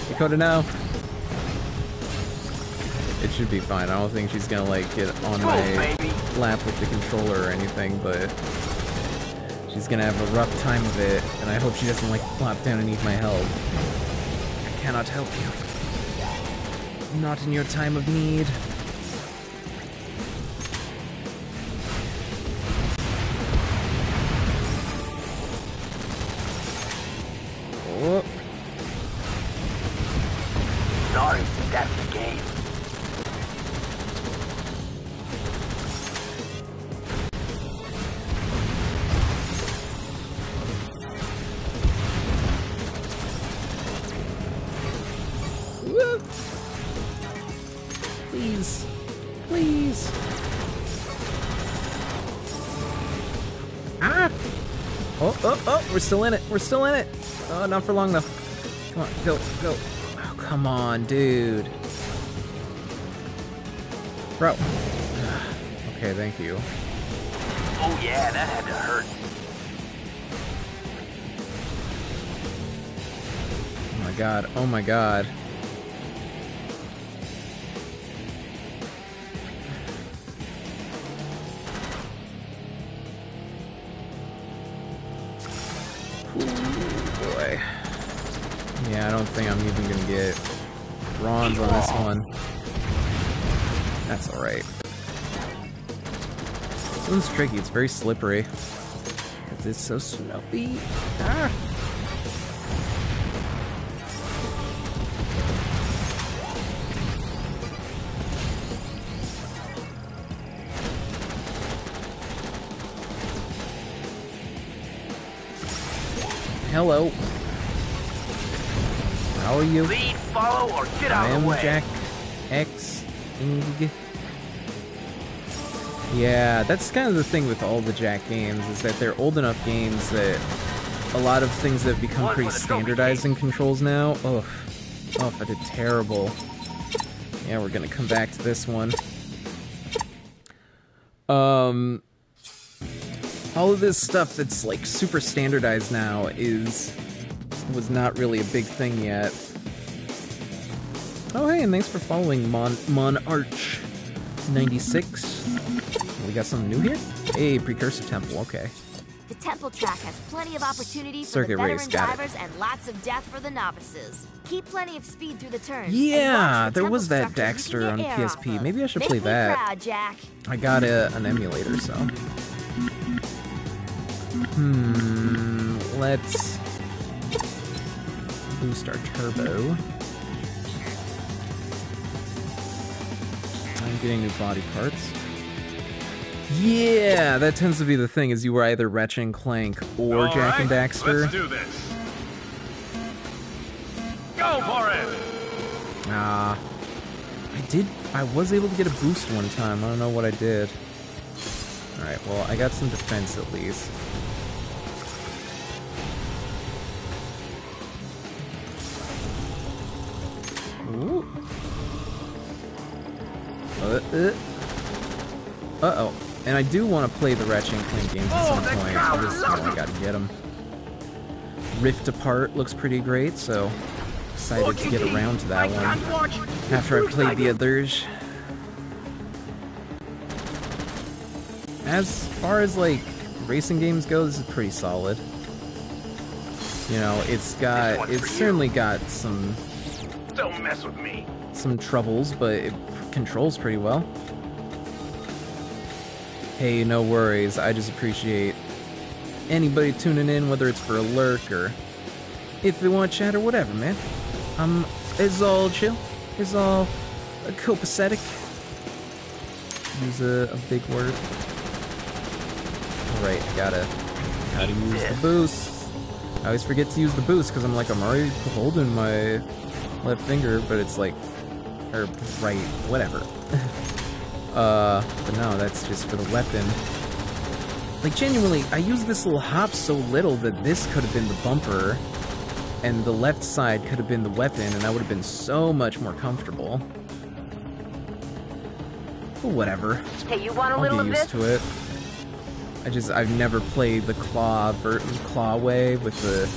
Speaker 1: Dakota, no. It should be fine. I don't think she's gonna, like, get on my lap with the controller or anything, but she's gonna have a rough time of it, and I hope she doesn't like plop down and eat my help. I cannot help you. Not in your time of need. We're still in it. We're still in it. Oh, not for long though. Come on, go, go. Oh, come on, dude. Bro. Okay, thank you.
Speaker 9: Oh yeah, that had to hurt.
Speaker 1: Oh my god, oh my god. One's tricky, it's very slippery. It's so snowy. Ah! Hello. How are you?
Speaker 9: Lead, follow, or get
Speaker 1: I
Speaker 9: out of the way.
Speaker 1: Jak X Ing. Yeah, that's kind of the thing with all the Jak games, is that they're old enough games that a lot of things have become pretty standardized in controls now. Ugh. Oh, I did terrible. Yeah, we're gonna come back to this one. Um, all of this stuff that's like super standardized now is was not really a big thing yet. Oh hey, and thanks for following Mon Mon Arch 96. We got something new here? Hey, precursor temple, okay.
Speaker 6: The temple track has plenty of opportunity for
Speaker 1: Circuit
Speaker 6: the
Speaker 1: race,
Speaker 6: veteran
Speaker 1: it.
Speaker 6: drivers and lots of death for the novices. Keep plenty of speed through the turns.
Speaker 1: Yeah,
Speaker 6: the
Speaker 1: there was that Daxter on
Speaker 6: get air off
Speaker 1: PSP.
Speaker 6: of.
Speaker 1: Maybe I should
Speaker 6: Make
Speaker 1: play that.
Speaker 6: Proud, Jak.
Speaker 1: I got a, an emulator, so. Hmm, let's boost our turbo. I'm getting new body parts. Yeah, that tends to be the thing, is you were either Ratchet and Clank or
Speaker 2: All
Speaker 1: Jak and
Speaker 2: right,
Speaker 1: Daxter.
Speaker 2: Let's do this. Go for it!
Speaker 1: Ah. I did. I was able to get a boost one time. I don't know what I did. Alright, well, I got some defense at least. Ooh. Uh, uh. And I do want to play the Ratchet and Clank games at some point. I just, I gotta get them. Rift Apart looks pretty great, so excited to get around to that one after I played the others. As far as like racing games go, this is pretty solid. You know, it's got it's certainly got some
Speaker 9: Don't mess with me.
Speaker 1: some troubles, but it controls pretty well. Hey, no worries. I just appreciate anybody tuning in, whether it's for a lurk or if they want to chat or whatever, man. Um, it's all chill. It's all a copacetic. Use a, a big word. Alright, gotta, gotta use the boost. I always forget to use the boost because I'm like, I'm already holding my left finger, but it's like, or right, whatever. uh, but no, that's just for the weapon. Like, genuinely, I use this little hop so little that this could have been the bumper, and the left side could have been the weapon, and I would have been so much more comfortable. But whatever.
Speaker 10: Hey, you want a
Speaker 1: I'll
Speaker 10: little
Speaker 1: get
Speaker 10: of
Speaker 1: used
Speaker 10: this?
Speaker 1: to it. I just, I've never played the claw, ver- claw way with the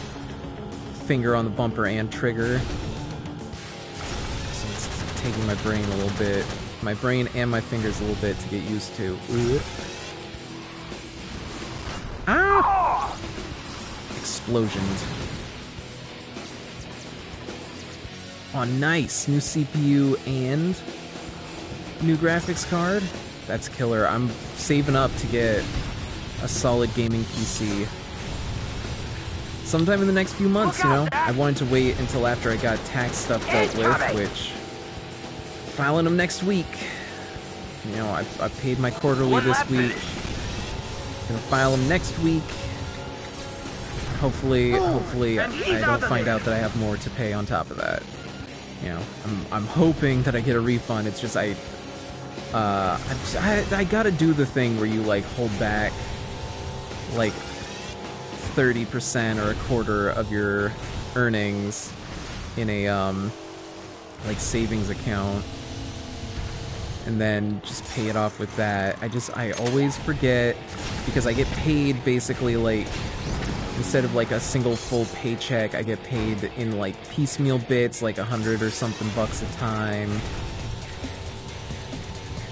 Speaker 1: finger on the bumper and trigger. So it's taking my brain a little bit, my brain and my fingers a little bit to get used to. Ooh. Ah! Explosions. Oh, nice. New CPU and new graphics card. That's killer. I'm saving up to get a solid gaming PC. Sometime in the next few months, you know? I wanted to wait until after I got tax stuff dealt with, which... Filing them next week. You know, I, I paid my quarterly this week. Gonna file them next week. Hopefully, hopefully, I don't find out that I have more to pay on top of that. You know, I'm, I'm hoping that I get a refund. It's just I, uh, I, just- I, I gotta do the thing where you like hold back, like, 30% or a quarter of your earnings in a, um, like savings account and then just pay it off with that. I just I always forget because I get paid basically like instead of like a single full paycheck, I get paid in like piecemeal bits, like a hundred or something bucks a time.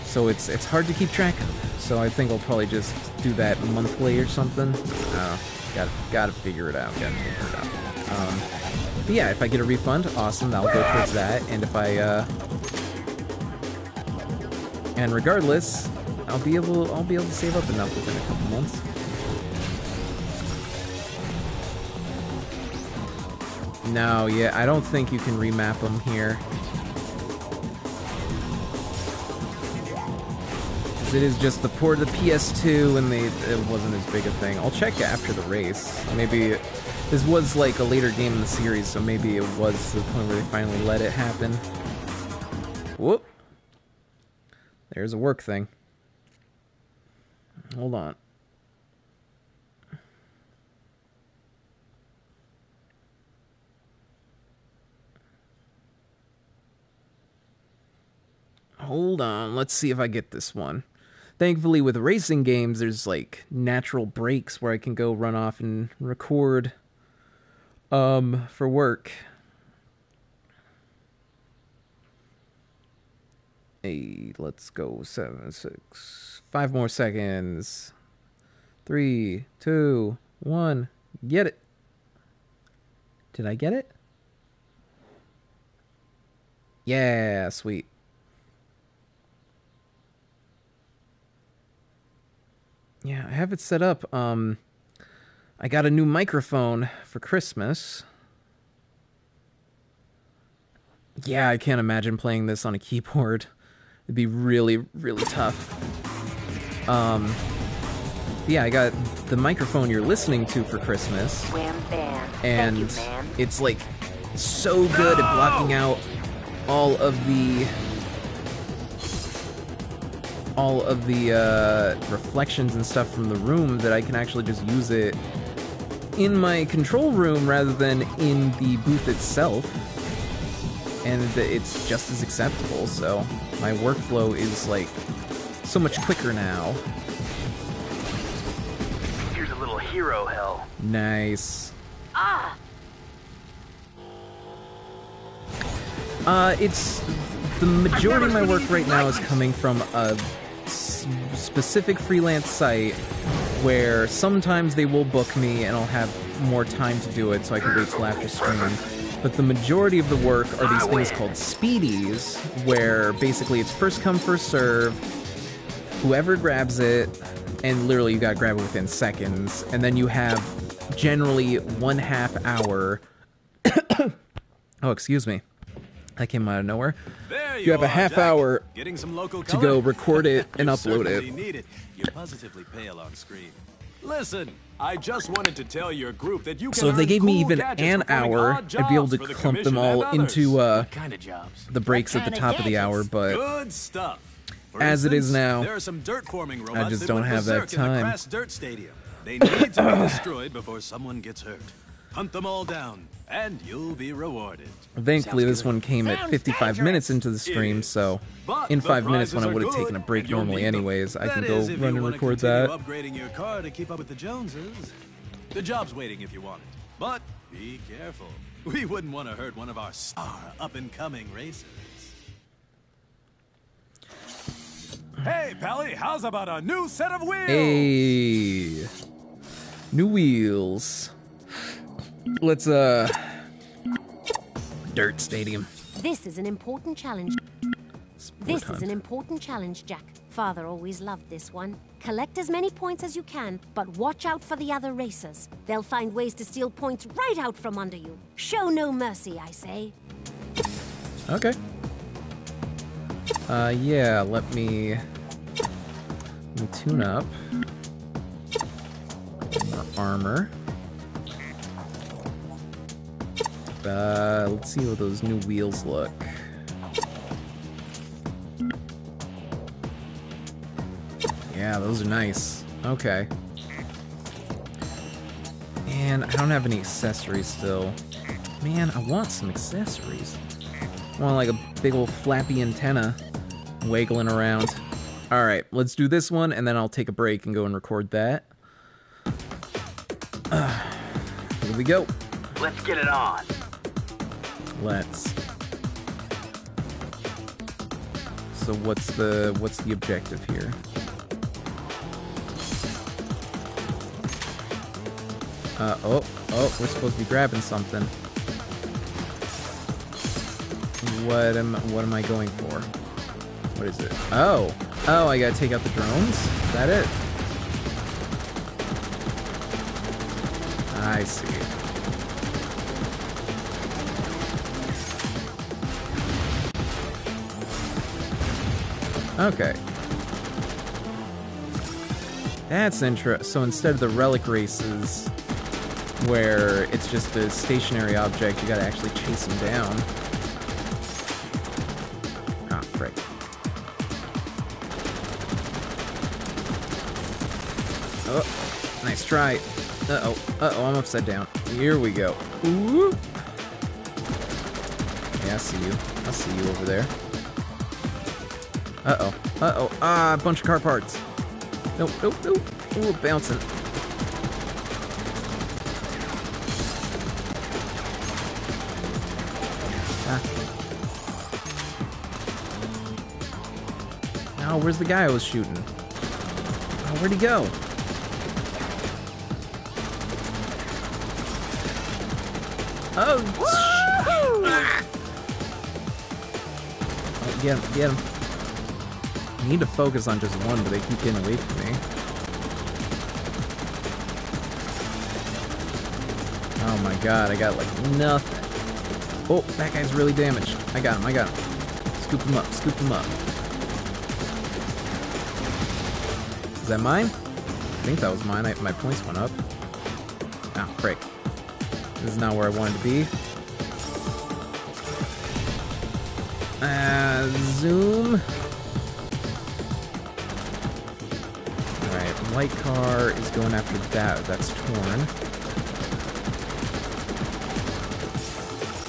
Speaker 1: So it's it's hard to keep track of. So I think I'll probably just do that monthly or something. I. Gotta gotta figure it out. Gotta figure it out. Um, but yeah, if I get a refund, awesome. That'll go towards that. And if I uh, and regardless, I'll be able I'll be able to save up enough within a couple months. No, yeah, I don't think you can remap them here. It is just the port of the PS2, and they it wasn't as big a thing. I'll check after the race. Maybe this was like a later game in the series, so maybe it was the point where they finally let it happen. Whoop. There's a work thing. Hold on. Hold on, let's see if I get this one. Thankfully, with racing games, there's like natural breaks where I can go run off and record um for work. Hey, let's go. Seven, six, five more seconds. Three, two, one. Get it. Did I get it? Yeah, sweet. Yeah, I have it set up. Um, I got a new microphone for Christmas. Yeah, I can't imagine playing this on a keyboard. It'd be really, really tough. Um, yeah, I got the microphone you're listening to for Christmas, and
Speaker 10: Thank you,
Speaker 1: it's like so good at blocking out all of the all of the uh, reflections and stuff from the room that I can actually just use it in my control room rather than in the booth itself. And it's just as acceptable, so my workflow is like so much quicker now.
Speaker 9: Here's a little hero hell.
Speaker 1: Nice.
Speaker 10: Ah!
Speaker 1: Uh, it's the majority of my work right now is coming from a s- specific freelance site where sometimes they will book me and I'll have more time to do it so I can wait till after stream. But the majority of the work are these things called speedies, where basically it's first come, first serve. Whoever grabs it, and literally you gotta grab it within seconds, and then you have generally one half hour. oh, excuse me. That came out of nowhere.
Speaker 2: There you,
Speaker 1: You have a half
Speaker 2: Jak.
Speaker 1: hour
Speaker 2: Getting some local
Speaker 1: to go record it and upload it.
Speaker 2: Need it. You're positively pale on screen. Listen, I just wanted to tell your group that you can
Speaker 1: So if they
Speaker 2: earn
Speaker 1: gave me even an hour, I'd be able to clump them all into uh,
Speaker 4: What kind of jobs?
Speaker 1: the breaks at the
Speaker 7: kind of
Speaker 1: top of the hour, but
Speaker 2: Good stuff. For
Speaker 1: As it is now,
Speaker 2: there are some dirt forming robots
Speaker 1: I
Speaker 2: just
Speaker 1: don't have that
Speaker 2: berserk in the
Speaker 1: time.
Speaker 2: Dirt Stadium. They need to be destroyed before someone gets hurt. Hunt them all down, and you'll be rewarded.
Speaker 1: thankfully
Speaker 4: Sounds
Speaker 1: this
Speaker 4: good.
Speaker 1: one came at 55
Speaker 7: dangerous.
Speaker 1: minutes into the stream, so
Speaker 2: But
Speaker 1: in five minutes when I would have taken a break normally anyways, I can
Speaker 2: That
Speaker 1: go
Speaker 2: is, if
Speaker 1: run
Speaker 2: you
Speaker 1: and record that.
Speaker 2: upgrading your car to keep up with the Joneses. The job's waiting if you want it. But be careful. We wouldn't want to hurt one of our star up-and-coming racers. Hey, Pally, how's about a new set of wheels?
Speaker 1: Hey, new wheels. Let's uh, dirt stadium.
Speaker 10: This is an important challenge.
Speaker 1: Sport
Speaker 10: This
Speaker 1: hunt.
Speaker 10: is an important challenge, Jak. Father always loved this one. Collect as many points as you can, but watch out for the other racers. They'll find ways to steal points right out from under you. Show no mercy, I say.
Speaker 1: Okay. Uh, yeah, let me, let me tune up. More armor. Uh, let's see how those new wheels look. Yeah, those are nice. Okay. And I don't have any accessories still. Man, I want some accessories. I want like a big old flappy antenna wiggling around. All right, let's do this one, and then I'll take a break and go and record that. here we go.
Speaker 9: Let's get it on.
Speaker 1: Let's. So what's the what's the objective here? Uh oh oh we're supposed to be grabbing something. What am what am I going for? What is it? Oh oh I gotta take out the drones. Is that it? I see. Okay. That's interesting. So instead of the relic races, where it's just a stationary object, you gotta actually chase them down. Ah, frick. Oh, nice try. Uh-oh, uh-oh, I'm upside down. Here we go. Ooh. Yeah, I see you. I see you over there. Uh-oh. Uh-oh. Ah, a bunch of car parts. Nope, nope, nope. Ooh, bouncing. Ah. Oh, where's the guy I was shooting? Oh, where'd he go? Oh, ah. Oh, get him, get him. I need to focus on just one, but they keep getting away from me. Oh my god, I got like nothing. Oh, that guy's really damaged. I got him, I got him. Scoop him up, scoop him up. Is that mine? I think that was mine. I, my points went up. Ah, frick. This is not where I wanted to be. Uh, zoom. White car is going after that. That's Torn.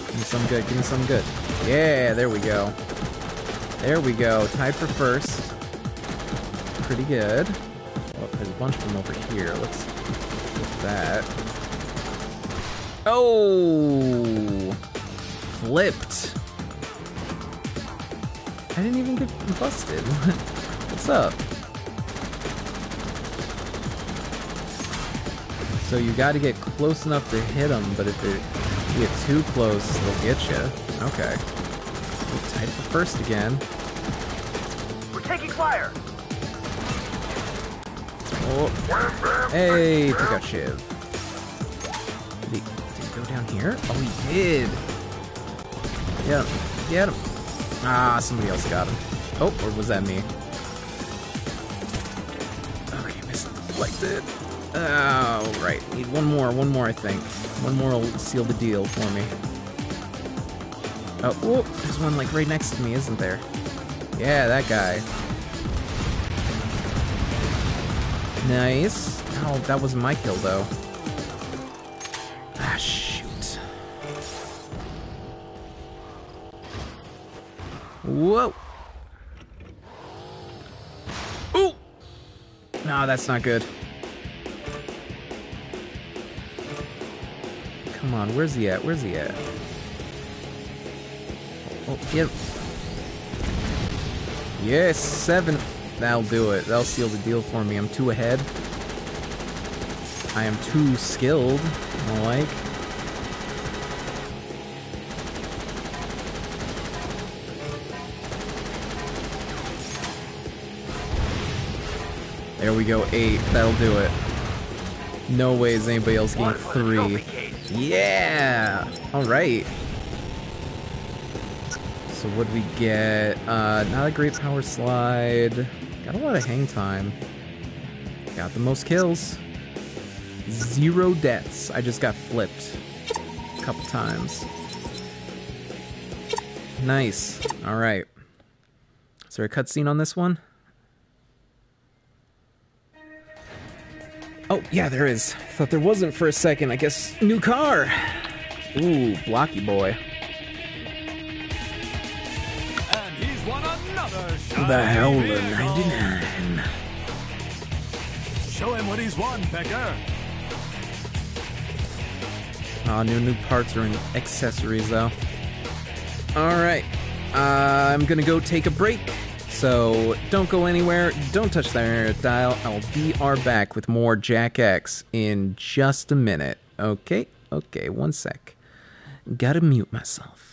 Speaker 1: Give me some good, give me some good. Yeah, there we go. There we go. Tied for first. Pretty good. Oh, there's a bunch of them over here. Let's get that. Oh! Flipped. I didn't even get busted. What's up? So you got to get close enough to hit them, but if you get too close, they'll get you. Okay. We're tied for first again.
Speaker 9: We're taking fire.
Speaker 1: Oh. Hey, pick out Shiv. Did he, did he go down here? Oh, he did. Get him. Get him. Ah, somebody else got him. Oh, or was that me? Okay, misselected. Oh, right. Need one more, one more, I think. One more will seal the deal for me. Oh, there's one like right next to me, isn't there? Yeah, that guy. Nice. Oh, that wasn't my kill though. Ah, shoot. Whoa. Ooh. No, that's not good. Come on, where's he at? Where's he at? Oh, oh get him. Yes, seven. That'll do it. That'll seal the deal for me. I'm two ahead. I am too skilled, I like. There we go, eight. That'll do it. No way is anybody else getting three. Yeah! Alright. So what we get? Uh, not a great power slide. Got a lot of hang time. Got the most kills. Zero deaths. I just got flipped a couple times. Nice. Alright. Is there a cutscene on this one? Oh, yeah, there is. Thought there wasn't for a second. I guess new car. Ooh, blocky boy.
Speaker 2: And he's won another
Speaker 1: The Howler
Speaker 2: vehicle.
Speaker 1: 99.
Speaker 2: Show him what he's won, Becker.
Speaker 1: Oh, new new parts are in accessories though. All right, uh, I'm gonna go take a break. So don't go anywhere. Don't touch that internet dial. I'll be our back with more Jak X in just a minute. Okay, okay, one sec. Gotta mute myself.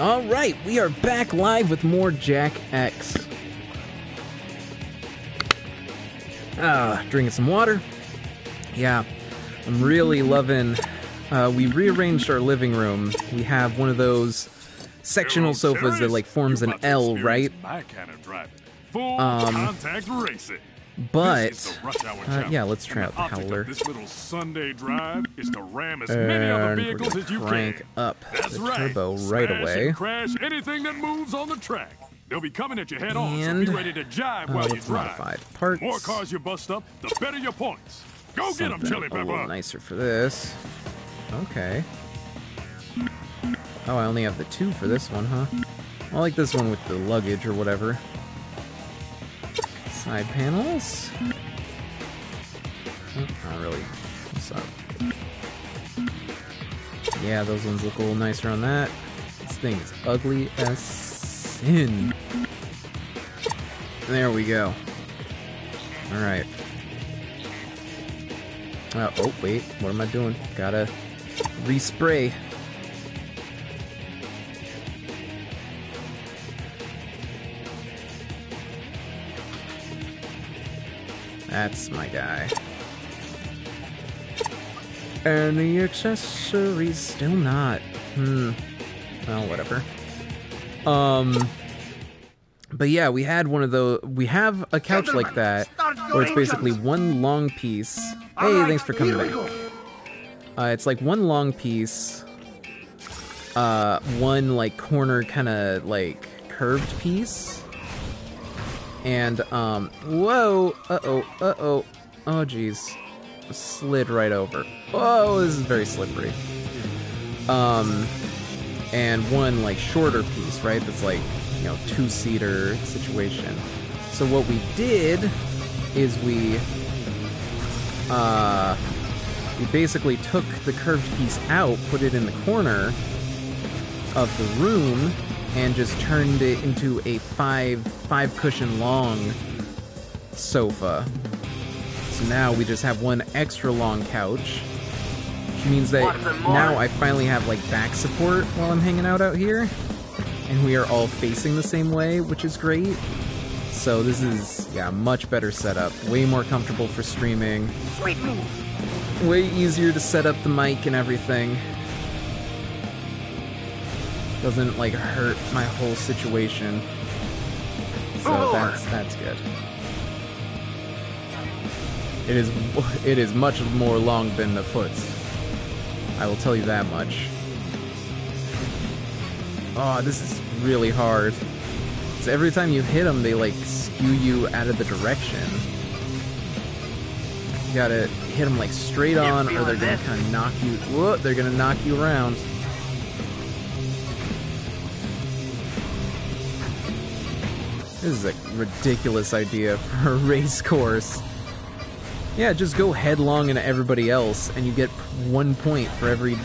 Speaker 1: All right, we are back live with more Jak X. Ah, drinking some water. Yeah, I'm really loving. Uh, we rearranged our living room. We have one of those sectional sofas that like forms an L, right?
Speaker 11: My kind of driving. Full
Speaker 1: Um. But
Speaker 11: This is the rush hour
Speaker 1: uh, yeah, let's try out
Speaker 11: the
Speaker 1: the
Speaker 11: object of
Speaker 1: howler.
Speaker 11: This little Sunday drive is to ram as many other vehicles as you
Speaker 1: crank
Speaker 11: can.
Speaker 1: up
Speaker 11: That's
Speaker 1: the
Speaker 11: right.
Speaker 1: turbo right away.
Speaker 11: Crash anything that moves on the track. They'll be coming at you head on, so
Speaker 1: And,
Speaker 11: be ready to jive
Speaker 1: uh,
Speaker 11: while you drive.
Speaker 1: the parts.
Speaker 11: More cars you bust up, the better your points. Go get 'em,
Speaker 1: Something
Speaker 11: Chili
Speaker 1: a little nicer for this. Okay. Oh, I only have the two for this one, huh? I like this one with the luggage or whatever. Side panels. Oh, Not really. What's up? Yeah, those ones look a little nicer on that. This thing is ugly as sin. There we go. Alright. Uh, oh, wait. What am I doing? Gotta respray. That's my guy. Any accessories? Still not. Hmm. Well, whatever. Um. But yeah, we had one of those. We have a couch like that, where it's basically one long piece. Hey, thanks for coming back. Uh, it's like one long piece, uh, one like corner kind of like curved piece, and um, whoa, uh oh, uh oh, oh geez, slid right over. Whoa, this is very slippery. Um, and one like shorter piece, right? That's like you know two seater situation. So what we did is we uh we basically took the curved piece out, put it in the corner of the room, and just turned it into a five five cushion long sofa. So now we just have one extra long couch, which means that
Speaker 9: Want some more?
Speaker 1: now I finally have like back support while I'm hanging out out here, and we are all facing the same way, which is great. So this is yeah, much better setup, way more comfortable for streaming way easier to set up the mic and everything. Doesn't like hurt my whole situation. So that's that's good. It is it is much more long than the foots. I will tell you that much. Oh, this is really hard. So every time you hit them, they like skew you out of the direction. You gotta hit them like straight on, or they're gonna kind of knock you. Whoa, they're gonna knock you around. This is a ridiculous idea for a race course. Yeah, just go headlong into everybody else, and you get one point for every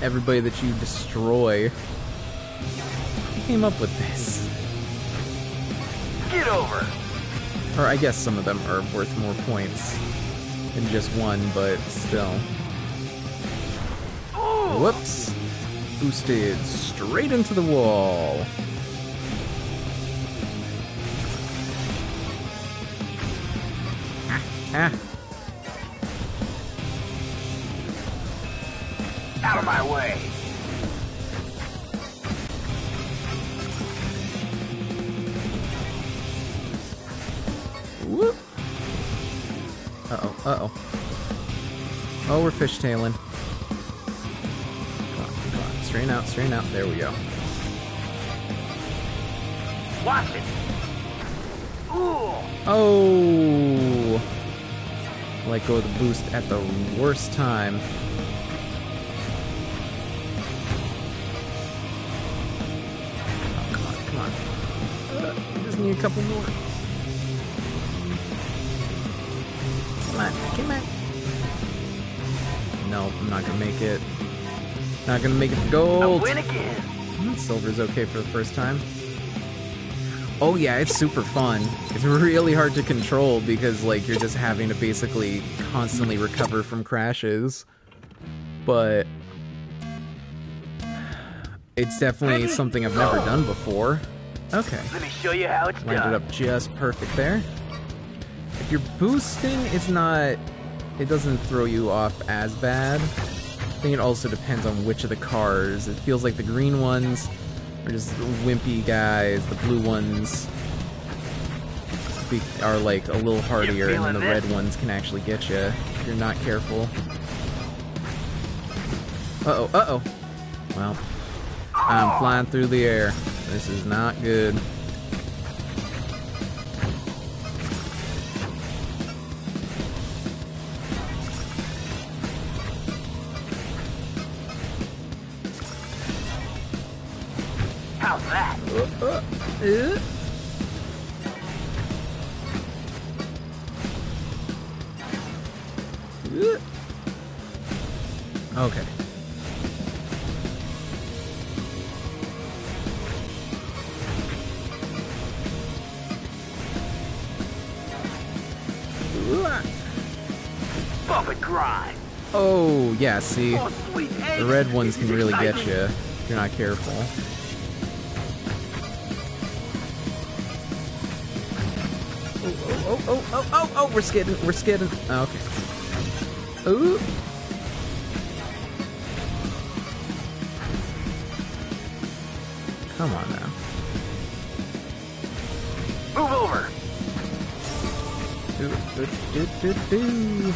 Speaker 1: everybody that you destroy. Who came up with this?
Speaker 9: Get over.
Speaker 1: Or I guess some of them are worth more points than just one, but still. Oh! Whoops. Boosted straight into the wall. Ah.
Speaker 9: Out of my way.
Speaker 1: Whoop. Uh-oh, uh-oh. Oh, we're fishtailing. Come on, come on. Straighten out, straighten out. There we go.
Speaker 9: Watch it. Ooh.
Speaker 1: Oh! Let go of the boost at the worst time. Oh, come on, come on. Uh, we just need a couple more. Come on, come on. No, I'm not gonna make it. Not gonna make it
Speaker 9: I
Speaker 1: gold.
Speaker 9: win again.
Speaker 1: Silver's okay for the first time. Oh yeah, it's super fun. It's really hard to control because like you're just having to basically constantly recover from crashes. But it's definitely something I've never done before. Okay.
Speaker 9: Let me show you how it's
Speaker 1: Lined it
Speaker 9: done.
Speaker 1: up just perfect there. If you're boosting, it's not. It doesn't throw you off as bad. I think it also depends on which of the cars. It feels like the green ones are just wimpy guys. The blue ones are like a little hardier, and then the
Speaker 9: feeling
Speaker 1: red ones can actually get you if you're not careful. Uh oh, uh oh. Well, I'm flying through the air. This is not good. Uh, uh. Okay.
Speaker 9: Bump grind.
Speaker 1: Oh, yeah, see? The red ones can really get you if you're not careful. Oh, oh, oh, oh, oh, we're skidding, we're skidding. Oh, okay. Ooh. Come on now.
Speaker 9: Move over.
Speaker 1: Do, do, do, do, do.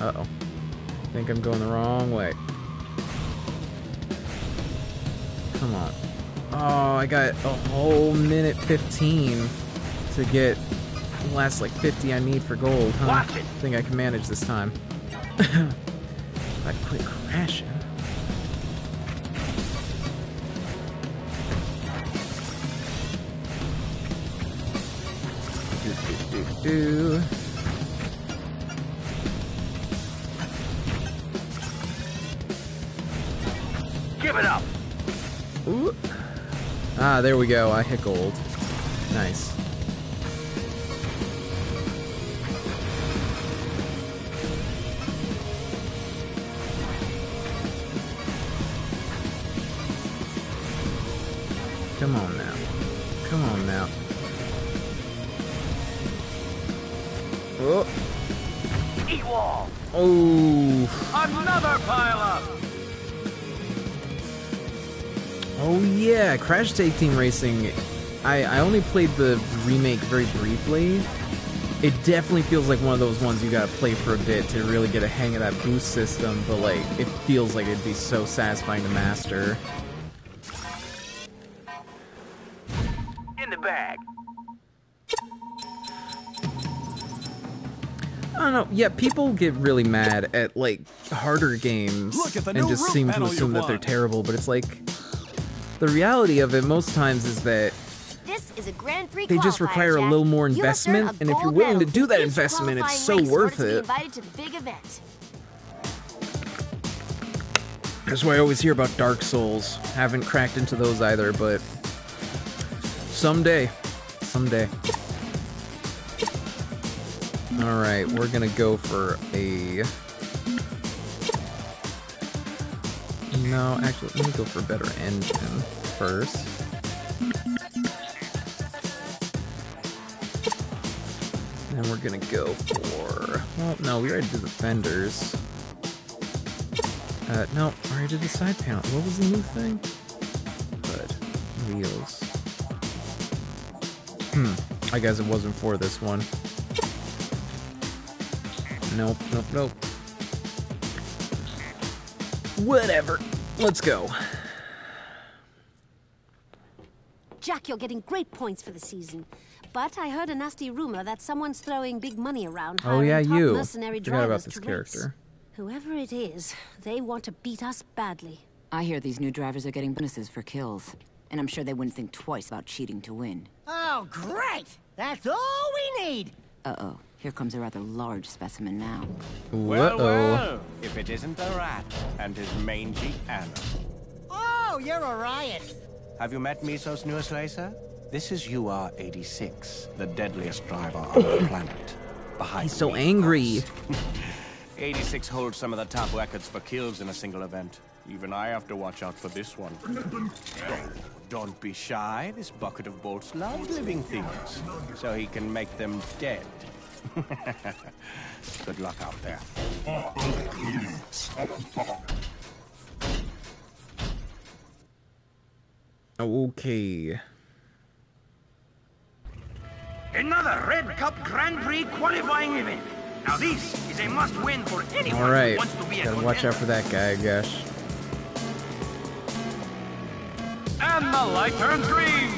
Speaker 1: Uh-oh. I think I'm going the wrong way. Oh, I got a whole minute 15 to get the last like 50 I need for gold, huh?
Speaker 9: Watch it.
Speaker 1: think I can manage this time. I quit crashing. Do, do, do, do. Ah, there we go. I hit gold. Crash Take Team Racing. I, I only played the remake very briefly. It definitely feels like one of those ones you gotta play for a bit to really get a hang of that boost system, but like, it feels like it'd be so satisfying to master.
Speaker 9: In the bag.
Speaker 1: I don't know, yeah, people get really mad at like harder games
Speaker 12: Look at the
Speaker 1: and just seem to assume that they're terrible, but it's like, the reality of it most times is that
Speaker 6: This is a Grand Prix
Speaker 1: they just require a little more
Speaker 6: You have earned
Speaker 1: investment, and if you're willing to do that investment, it's so
Speaker 6: race in order
Speaker 1: worth it.
Speaker 6: invited to the big event.
Speaker 1: That's why I always hear about Dark Souls. Haven't cracked into those either, but someday. Someday. Alright, we're gonna go for a. No, actually, let me go for a better engine first. And we're gonna go for. Well, no, we already did the fenders. Uh, no, I already did the side panel. What was the new thing? Good. Wheels. Hmm. I guess it wasn't for this one. Nope, nope, nope. Whatever. Let's go.
Speaker 10: Jak, you're getting great points for the season. But I heard a nasty rumor that someone's throwing big money around.
Speaker 1: Oh yeah,
Speaker 10: hiring top
Speaker 1: you.
Speaker 10: Mercenary
Speaker 1: Forgot about
Speaker 10: drivers
Speaker 1: this
Speaker 10: to race.
Speaker 1: character.
Speaker 10: Whoever it is, they want to beat us badly.
Speaker 13: I hear these new drivers are getting bonuses for kills. And I'm sure they wouldn't think twice about cheating to win.
Speaker 7: Oh, great! That's all we need!
Speaker 13: Uh-oh. Here comes a rather large specimen now.
Speaker 5: Well,
Speaker 1: Uh-oh.
Speaker 5: well, if it isn't the rat and his mangy animal.
Speaker 7: Oh, you're a riot!
Speaker 5: Have you met Mizo's newest racer? This is UR-86, the deadliest driver on the planet. Behind
Speaker 1: He's so
Speaker 5: me,
Speaker 1: angry.
Speaker 5: 86 holds some of the top records for kills in a single event. Even I have to watch out for this one. Don't be shy. This bucket of bolts loves living things, so he can make them dead. Good luck out there.
Speaker 1: Okay.
Speaker 3: Another Red Cup Grand Prix qualifying event. Now this is a must-win for anyone
Speaker 1: All right.
Speaker 3: who wants to be a
Speaker 1: Gotta watch out for that guy, I guess.
Speaker 9: And the light turns green.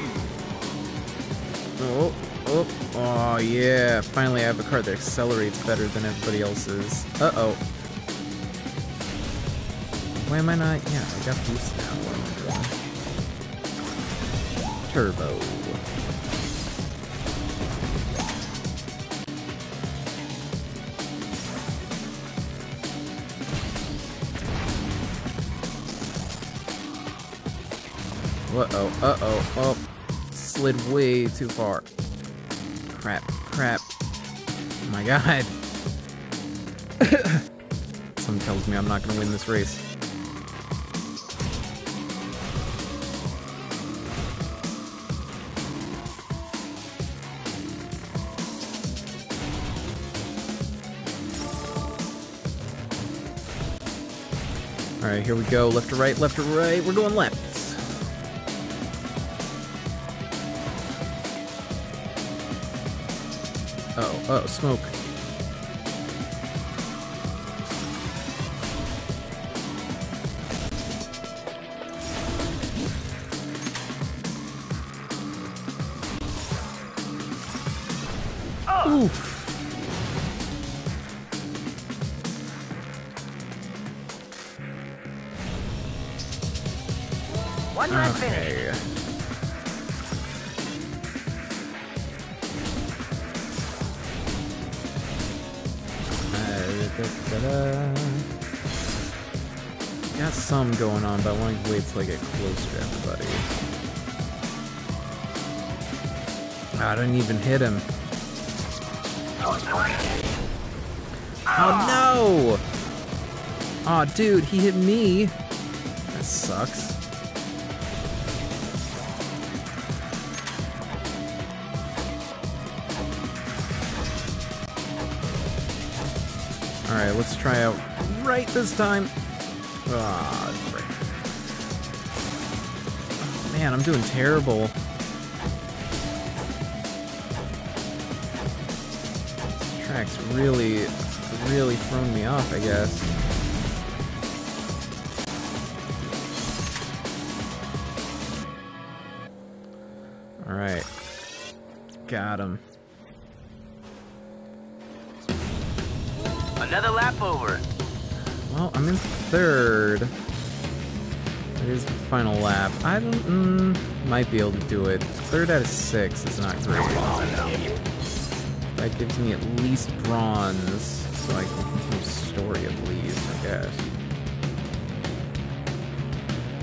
Speaker 1: Oh, oh, oh yeah! Finally, I have a card that accelerates better than everybody else's. Uh oh. Why am I not? Yeah, I got boost now. Turbo. Uh oh, uh oh, oh. Slid way too far. Crap, crap. Oh my god. Something tells me I'm not gonna win this race. Alright, here we go. Left to right, left to right. We're going left. Oh, smoke. I didn't even hit him. Oh no! Oh dude, he hit me. That sucks. Alright, let's try out right this time. Ah. Oh, man, I'm doing terrible. Really, really thrown me off, I guess. Alright. Got him.
Speaker 9: Another lap over.
Speaker 1: Well, I'm in third. It is the final lap. I don't, mm, might be able to do it. Third out of six is not great. That gives me at least bronze, so I can continue story at least, I guess.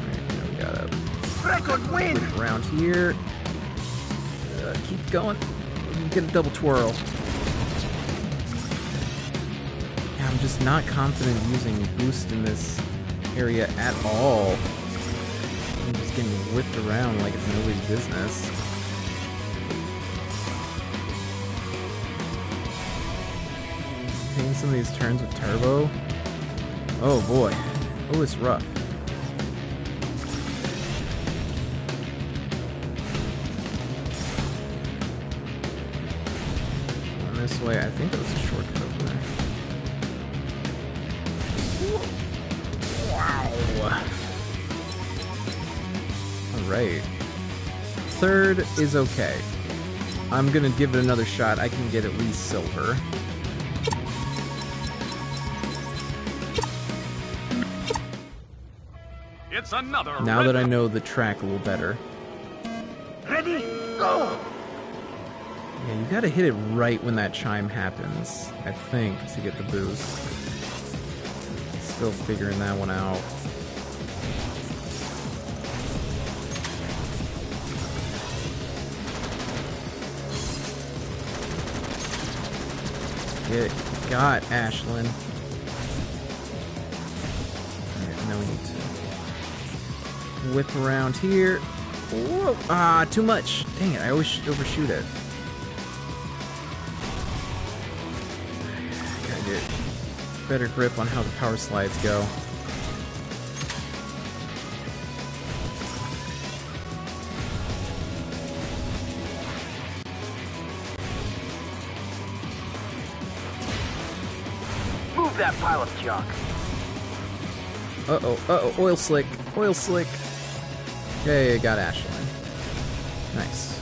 Speaker 1: Alright, we gotta
Speaker 3: Record win!
Speaker 1: around here. Uh, keep going. Get a double twirl. Yeah, I'm just not confident using boost in this area at all. I'm just getting whipped around like it's nobody's business. Taking some of these turns with turbo. Oh boy. Oh, it's rough. Going this way, I think it was a shortcut over there. Wow. Alright. Third is okay. I'm gonna give it another shot. I can get at least silver.
Speaker 11: Another
Speaker 1: Now that I know the track a little better.
Speaker 3: Ready? Go!
Speaker 1: Yeah, you gotta hit it right when that chime happens, I think, to get the boost. Still figuring that one out. Get got Ashelin. Whip around here. Whoa. Ah, too much. Dang it, I always overshoot it. Gotta get better grip on how the power slides go.
Speaker 9: Move that pile of junk.
Speaker 1: Uh-oh, uh-oh, oil slick, oil slick. Okay, got Ashelin. Nice.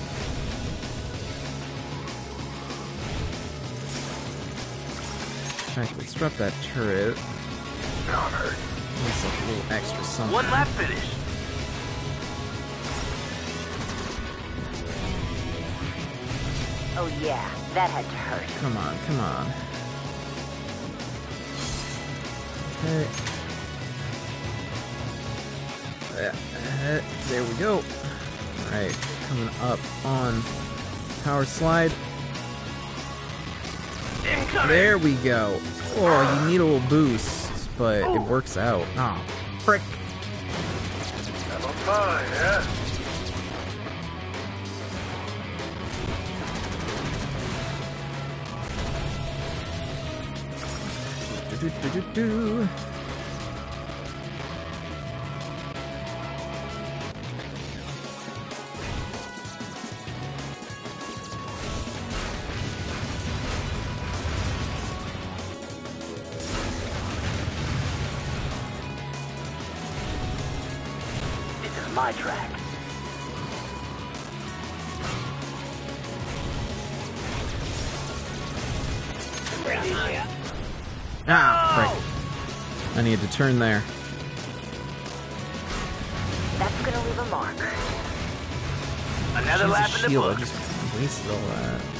Speaker 1: Alright, let's drop that turret. Needs a little extra something.
Speaker 9: One lap finish.
Speaker 12: Oh yeah, that had to hurt.
Speaker 1: Come on, come on. Okay. There we go. Alright, coming up on power slide. There we go. Oh, you need a little boost, but it works out. Oh, frick.
Speaker 9: Have a fun, yeah?
Speaker 1: Do, do, do, do.
Speaker 9: This my track.
Speaker 1: Ah, frick. I need to turn there.
Speaker 12: That's gonna leave a mark.
Speaker 9: Another
Speaker 1: Jesus,
Speaker 9: lap in the
Speaker 1: shield, I
Speaker 9: book.
Speaker 1: just wasted all that.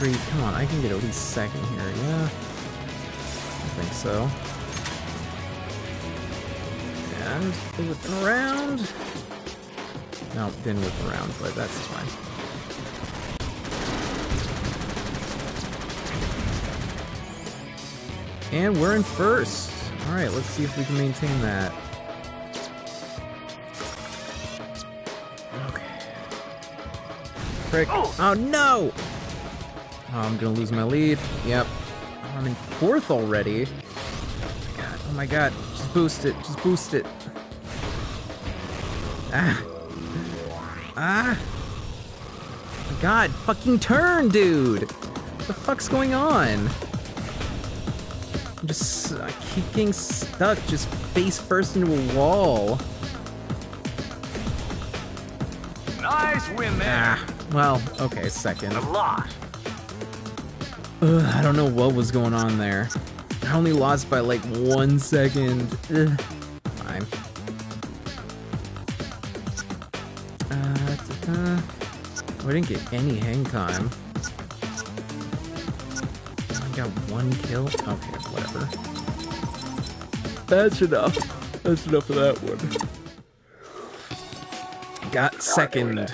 Speaker 1: Three, come on, I can get at least second here, yeah? I think so. And whipping around. No, didn't whip around, but that's fine. And we're in first. All right, let's see if we can maintain that. Okay. Frick. Oh, oh no! Oh, I'm gonna lose my lead. Yep. I'm in fourth already. Oh my god, oh my god. Just boost it. Just boost it. Ah. Ah. God, fucking turn, dude. What the fuck's going on? I'm just, I keep getting stuck, just face first into a wall.
Speaker 9: Nice win there.
Speaker 1: Ah, well, okay, second.
Speaker 9: A loss.
Speaker 1: Ugh, I don't know what was going on there. I only lost by like one second. Ugh. Fine. Uh. Oh, I didn't get any hang time. I got one kill? Okay, whatever. That's enough. That's enough of that one. Got second.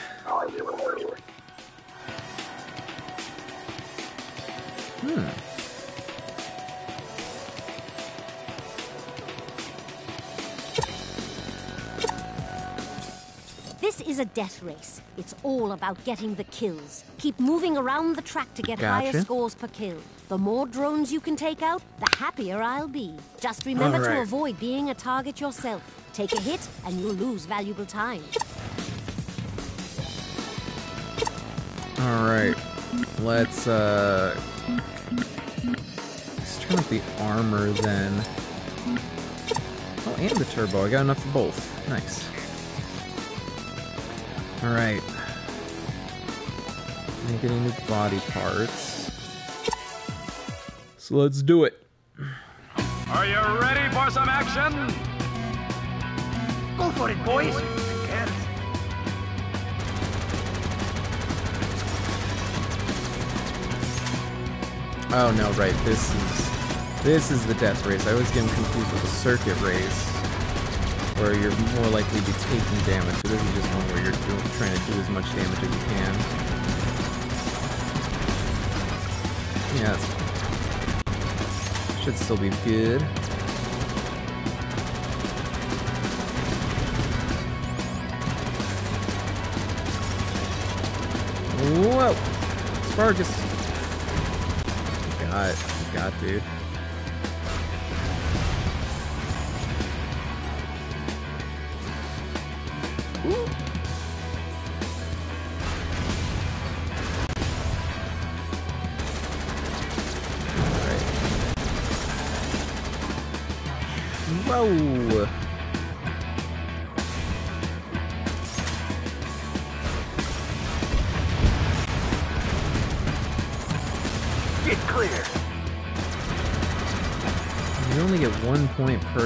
Speaker 10: Death race. It's all about getting the kills. Keep moving around the track to get higher scores per kill. The more drones you can take out, the happier I'll be. Just remember to avoid being a target yourself. Take a hit and you'll lose valuable time.
Speaker 1: Alright. Let's, uh... Let's turn up the armor then. Oh, and the turbo. I got enough for both. Nice. Alright. Make any new body parts. So let's do it.
Speaker 9: Are you ready for some action?
Speaker 3: Go for it, boys.
Speaker 1: Oh no, right. This is this is the death race. I always get them confused with the circuit race, where you're more likely to be taking damage. So this is just one where you're doing, trying to do as much damage as you can. Yes. Should still be good. Whoa! Spargus! Got, got, dude.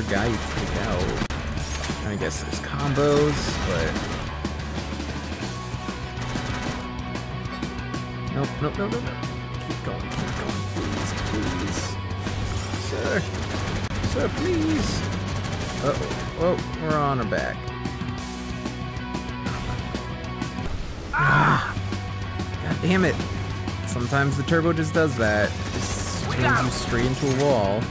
Speaker 1: Per guy you take out. I guess there's combos, but... Nope, nope, nope, nope, nope. Keep going, keep going, please, please. Sir. Sir, please. Uh-oh. Oh, we're on our back. Ah! God damn it. Sometimes the turbo just does that. Just turns you straight into a wall.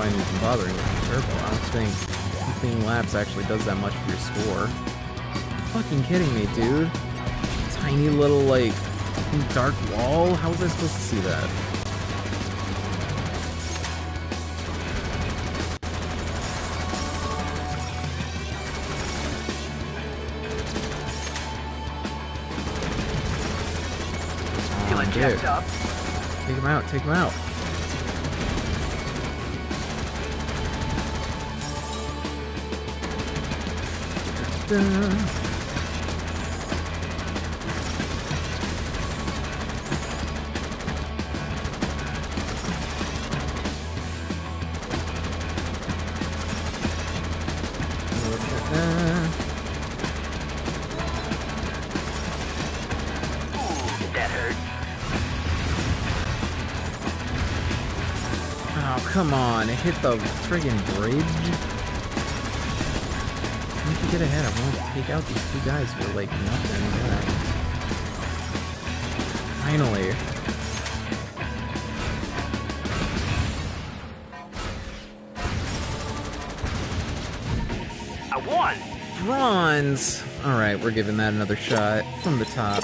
Speaker 1: Why I'm even bothering with the turbo. I don't think keeping laps actually does that much for your score. fucking kidding me, dude? Tiny little, like, dark wall? How was I supposed to see that?
Speaker 9: Feeling jacked up?
Speaker 1: Take him out, take him out. Oh, come on. It hit the friggin' bridge. Get ahead, I want to take out these two guys for like nothing. Yeah. Finally.
Speaker 9: I won.
Speaker 1: Bronze! Alright, we're giving that another shot from the top.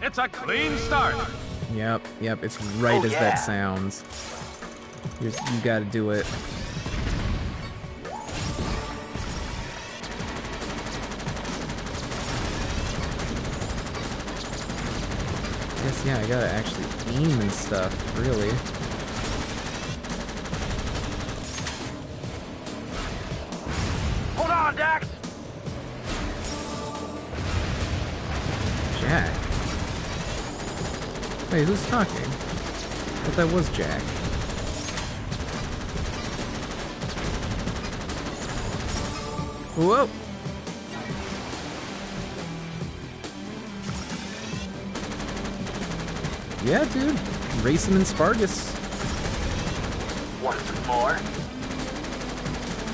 Speaker 9: It's a clean start.
Speaker 1: Yep, yep, it's oh, right
Speaker 9: Oh,
Speaker 1: as
Speaker 9: yeah.
Speaker 1: that sounds. You're, you gotta do it. Guess, yeah, I gotta actually aim and stuff, really. Wait, who's talking? But that was Jak. Whoa! Yeah, dude. Racing in Spargus.
Speaker 9: Some more?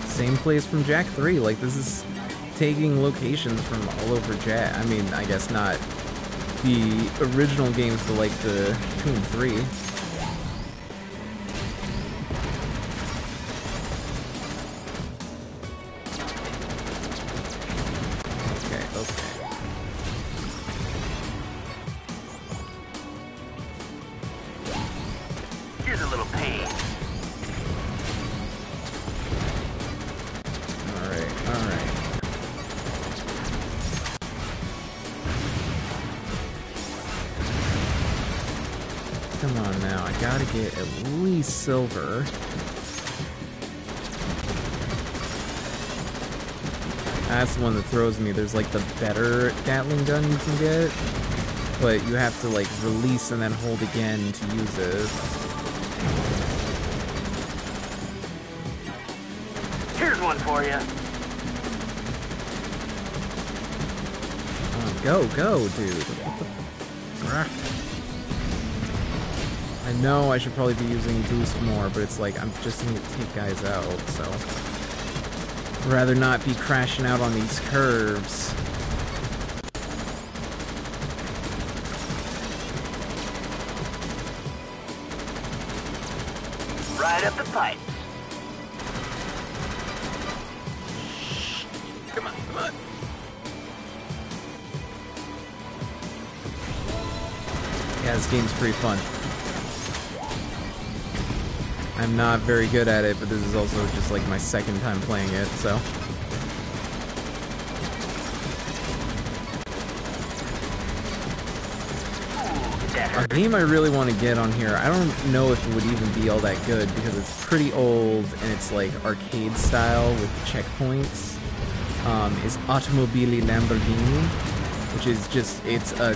Speaker 1: Same place from Jak 3. Like, this is taking locations from all over Jak. I mean, I guess not the original games, but like the 2 and 3. Silver. That's the one that throws me. There's like the better Gatling gun you can get, but you have to like release and then hold again to use it.
Speaker 9: Here's one for you.
Speaker 1: Go, go, dude. Know I should probably be using boost more, but it's like I'm just need to take guys out, so rather not be crashing out on these curves.
Speaker 9: Right up the pipe.
Speaker 1: Come on, come on. Yeah, this game's pretty fun. I'm not very good at it, but this is also just like my second time playing it, so. A game I really want to get on here, I don't know if it would even be all that good because it's pretty old and it's like arcade style with checkpoints. Um, is Automobili Lamborghini, which is just, it's a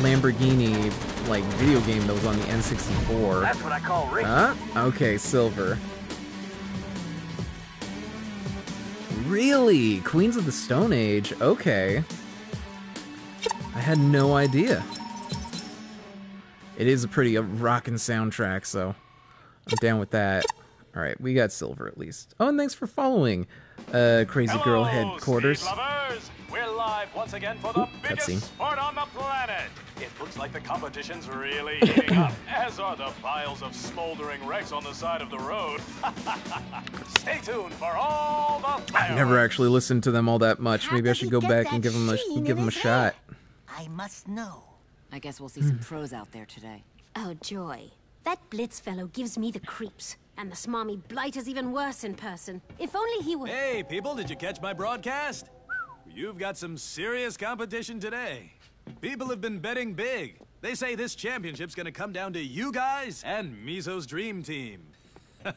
Speaker 1: Lamborghini like video game that was on the N64.
Speaker 9: That's what I call racing.
Speaker 1: Huh? Okay, silver. Really? Queens of the Stone Age? Okay. I had no idea. It is a pretty uh, rockin' soundtrack, so I'm down with that. Alright, we got silver at least. Oh, and thanks for following, uh, Crazy Girl Headquarters.
Speaker 2: Once again for the
Speaker 1: Ooh,
Speaker 2: biggest sport on the planet. It looks like the competition's really heating up, as are the piles of smoldering wrecks on the side of the road. Stay tuned for all the
Speaker 1: I've never actually listened to them all that much. Maybe I should go back and give them a give them a
Speaker 7: his
Speaker 1: shot.
Speaker 7: I must know.
Speaker 13: I guess we'll see some hmm. pros out there today.
Speaker 10: Oh, joy. That Blitz fellow gives me the creeps. And the smarmy Blight is even worse in person. If only he were.
Speaker 14: Hey, people, did you catch my broadcast? You've got some serious competition today. People have been betting big. They say this championship's gonna come down to you guys and Mizo's dream team.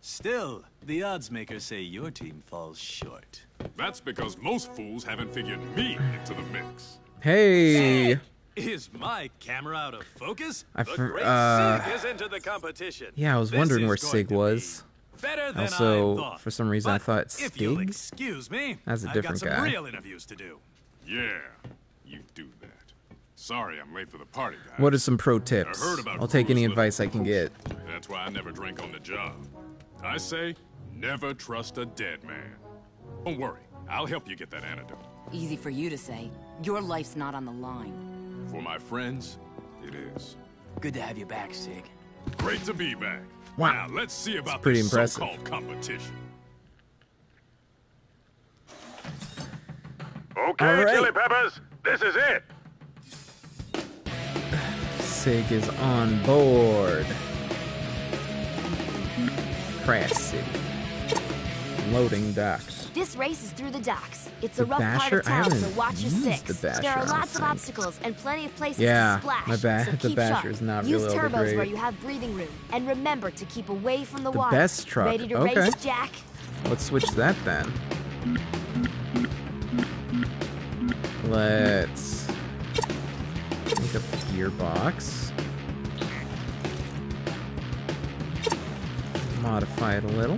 Speaker 14: Still, the odds makers say your team falls short.
Speaker 11: That's because most fools haven't figured me into the mix.
Speaker 1: Hey.
Speaker 14: Is my camera out of focus?
Speaker 1: I
Speaker 14: the
Speaker 1: for-
Speaker 14: great
Speaker 1: uh,
Speaker 14: Sig is into the competition.
Speaker 1: Yeah, I was
Speaker 14: This
Speaker 1: wondering where Sig
Speaker 14: to
Speaker 1: was.
Speaker 14: Better than I
Speaker 1: Also,
Speaker 14: thought.
Speaker 1: for some reason, I thought
Speaker 14: If you'll
Speaker 1: Stig.
Speaker 14: excuse me,
Speaker 1: That's a
Speaker 14: I've
Speaker 1: different
Speaker 14: got some
Speaker 1: guy.
Speaker 14: real interviews to do.
Speaker 11: Yeah, you do that. Sorry I'm late for the party, guys.
Speaker 1: What are some pro tips?
Speaker 11: I heard about
Speaker 1: I'll take any advice I can get.
Speaker 11: That's why I never drink on the job. I say, never trust a dead man. Don't worry, I'll help you get that antidote.
Speaker 13: Easy for you to say. Your life's not on the line.
Speaker 11: For my friends, it is.
Speaker 4: Good to have you back, Sig.
Speaker 11: Great to be back.
Speaker 1: Wow.
Speaker 11: Now let's see about
Speaker 1: pretty
Speaker 11: this
Speaker 1: impressive.
Speaker 11: so-called competition.
Speaker 15: Okay,
Speaker 1: All right.
Speaker 15: Chili Peppers, this is it.
Speaker 1: Sig is on board. Kras City. Loading docks.
Speaker 6: This race is through the docks. It's
Speaker 1: The
Speaker 6: a rough part of town, so watch your six.
Speaker 1: the Basher,
Speaker 6: there are lots of obstacles and plenty of places
Speaker 1: Yeah,
Speaker 6: to splash.
Speaker 1: my ba-
Speaker 6: so
Speaker 1: the
Speaker 6: keep
Speaker 1: Basher
Speaker 6: sharp.
Speaker 1: is not
Speaker 6: Use
Speaker 1: really
Speaker 6: turbos
Speaker 1: great.
Speaker 6: where you have breathing room, and remember to keep away from the,
Speaker 1: The
Speaker 6: water.
Speaker 1: best truck,
Speaker 6: Ready to
Speaker 1: okay.
Speaker 6: race, Jak?
Speaker 1: Let's switch that then. Let's make up the gearbox. Modify it a little.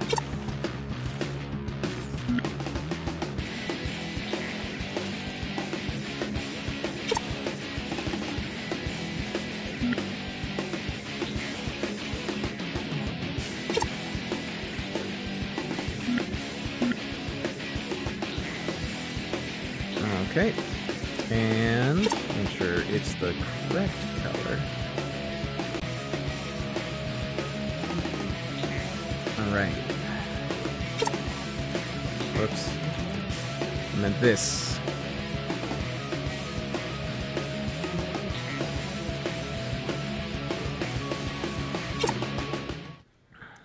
Speaker 1: Okay. And make sure it's the correct color. Alright. Whoops. I meant this.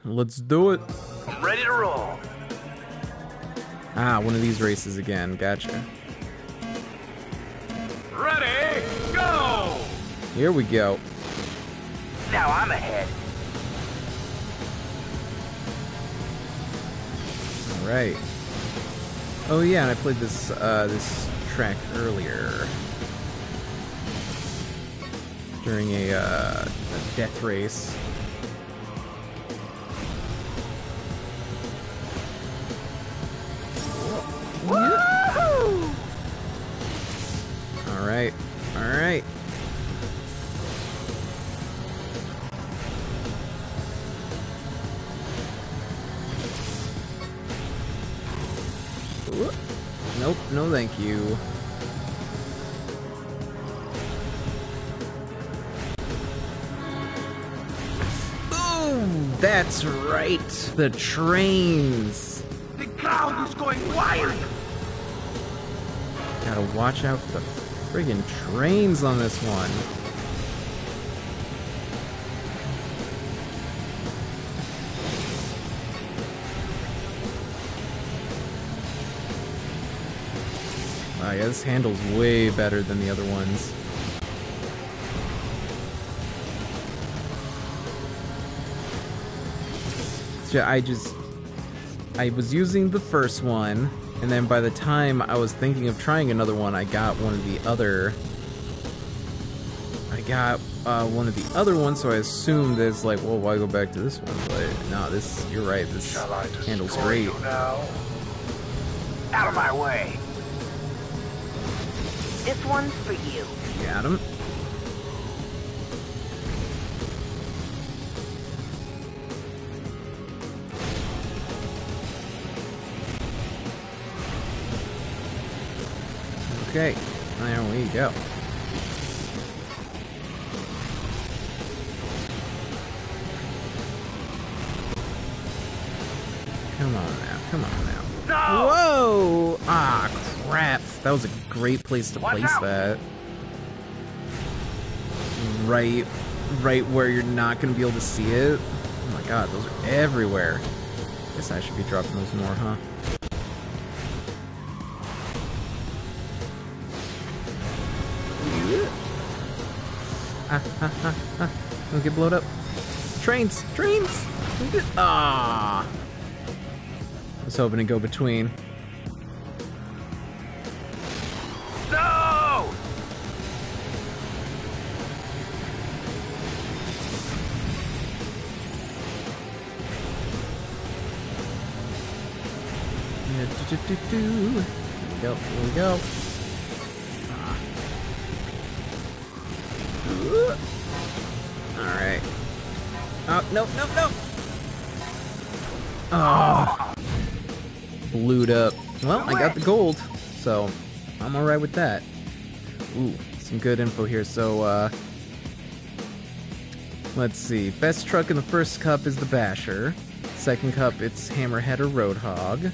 Speaker 1: Let's do it.
Speaker 9: I'm ready to roll.
Speaker 1: Ah, one of these races again. Gotcha. Here we go.
Speaker 9: Now I'm ahead.
Speaker 1: All right. Oh yeah, and I played this uh, this track earlier during a, uh, a death race. Nope, no thank you. Boom! That's right, the trains.
Speaker 9: The crowd is going wild!
Speaker 1: Gotta watch out for the friggin' trains on this one. Yeah, this handle's way better than the other ones. So I just... I was using the first one, and then by the time I was thinking of trying another one, I got one of the other... I got uh, one of the other ones, so I assumed it's like, well, why go back to this one? But no, this, you're right, this handles great.
Speaker 9: Out of my way!
Speaker 12: This one's for you.
Speaker 1: Got him. Okay, there we go. Come on now, come on now.
Speaker 9: No!
Speaker 1: Whoa! Ah, crap. That was a great place to
Speaker 9: Watch
Speaker 1: place
Speaker 9: out.
Speaker 1: that. Right, right where you're not gonna be able to see it. Oh my god, those are everywhere. Guess I should be dropping those more, huh? Ah, ah, ah, ah. Don't get blown up. Trains! Trains! Ah! I was hoping to go between. Do, do. Here we go, here we go. Alright. Oh, no, no, no! Oh! Blued up. Well, I got the gold, so I'm alright with that. Ooh, some good info here. So, uh, let's see. Best truck in the first cup is the Basher. Second cup, it's Hammerhead or Roadhog.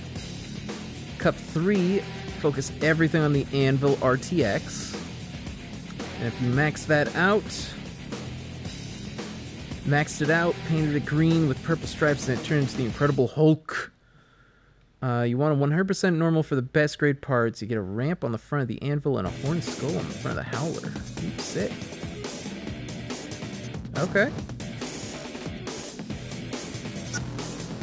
Speaker 1: Cup 3, focus everything on the Anvil RTX. And if you max that out, maxed it out, painted it green with purple stripes, and it turned into the Incredible Hulk. Uh, you want a 100% normal for the best grade parts. You get a ramp on the front of the anvil and a horn skull on the front of the howler. Ooh, sick. Okay.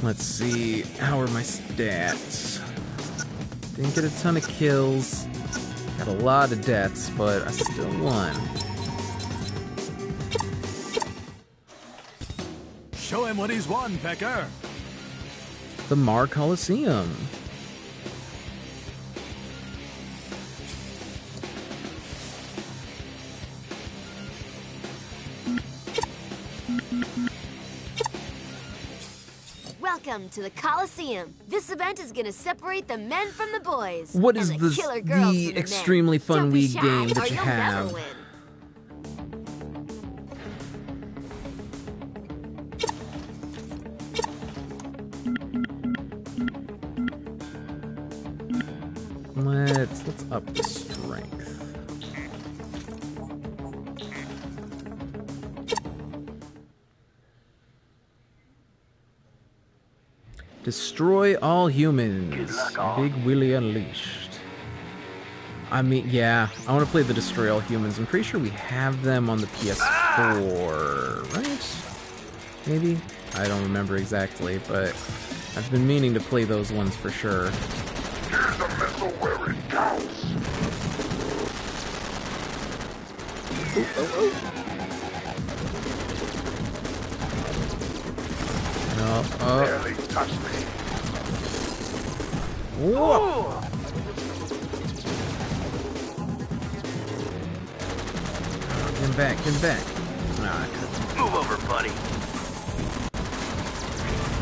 Speaker 1: Let's see. How are my stats? Didn't get a ton of kills. Got a lot of deaths, but I still won.
Speaker 14: Show him what he's won, Pecker.
Speaker 1: The Mar Coliseum.
Speaker 6: Welcome to the Coliseum. This event is gonna separate the men from the boys.
Speaker 1: What is
Speaker 6: the,
Speaker 1: the,
Speaker 6: killer
Speaker 1: the
Speaker 6: the
Speaker 1: extremely
Speaker 6: men.
Speaker 1: fun Wii game that you have? Let's let's up the Destroy all humans. Big Willie Unleashed. I mean, yeah, I want to play the Destroy All Humans. I'm pretty sure we have them on the PS4, right? Maybe? I don't remember exactly, but I've been meaning to play those ones for sure.
Speaker 9: Here's a missile where it counts.
Speaker 1: No, oh. oh.
Speaker 9: Barely touched me.
Speaker 1: Whoa! Get him back, come back. Ah,
Speaker 9: Move over, buddy.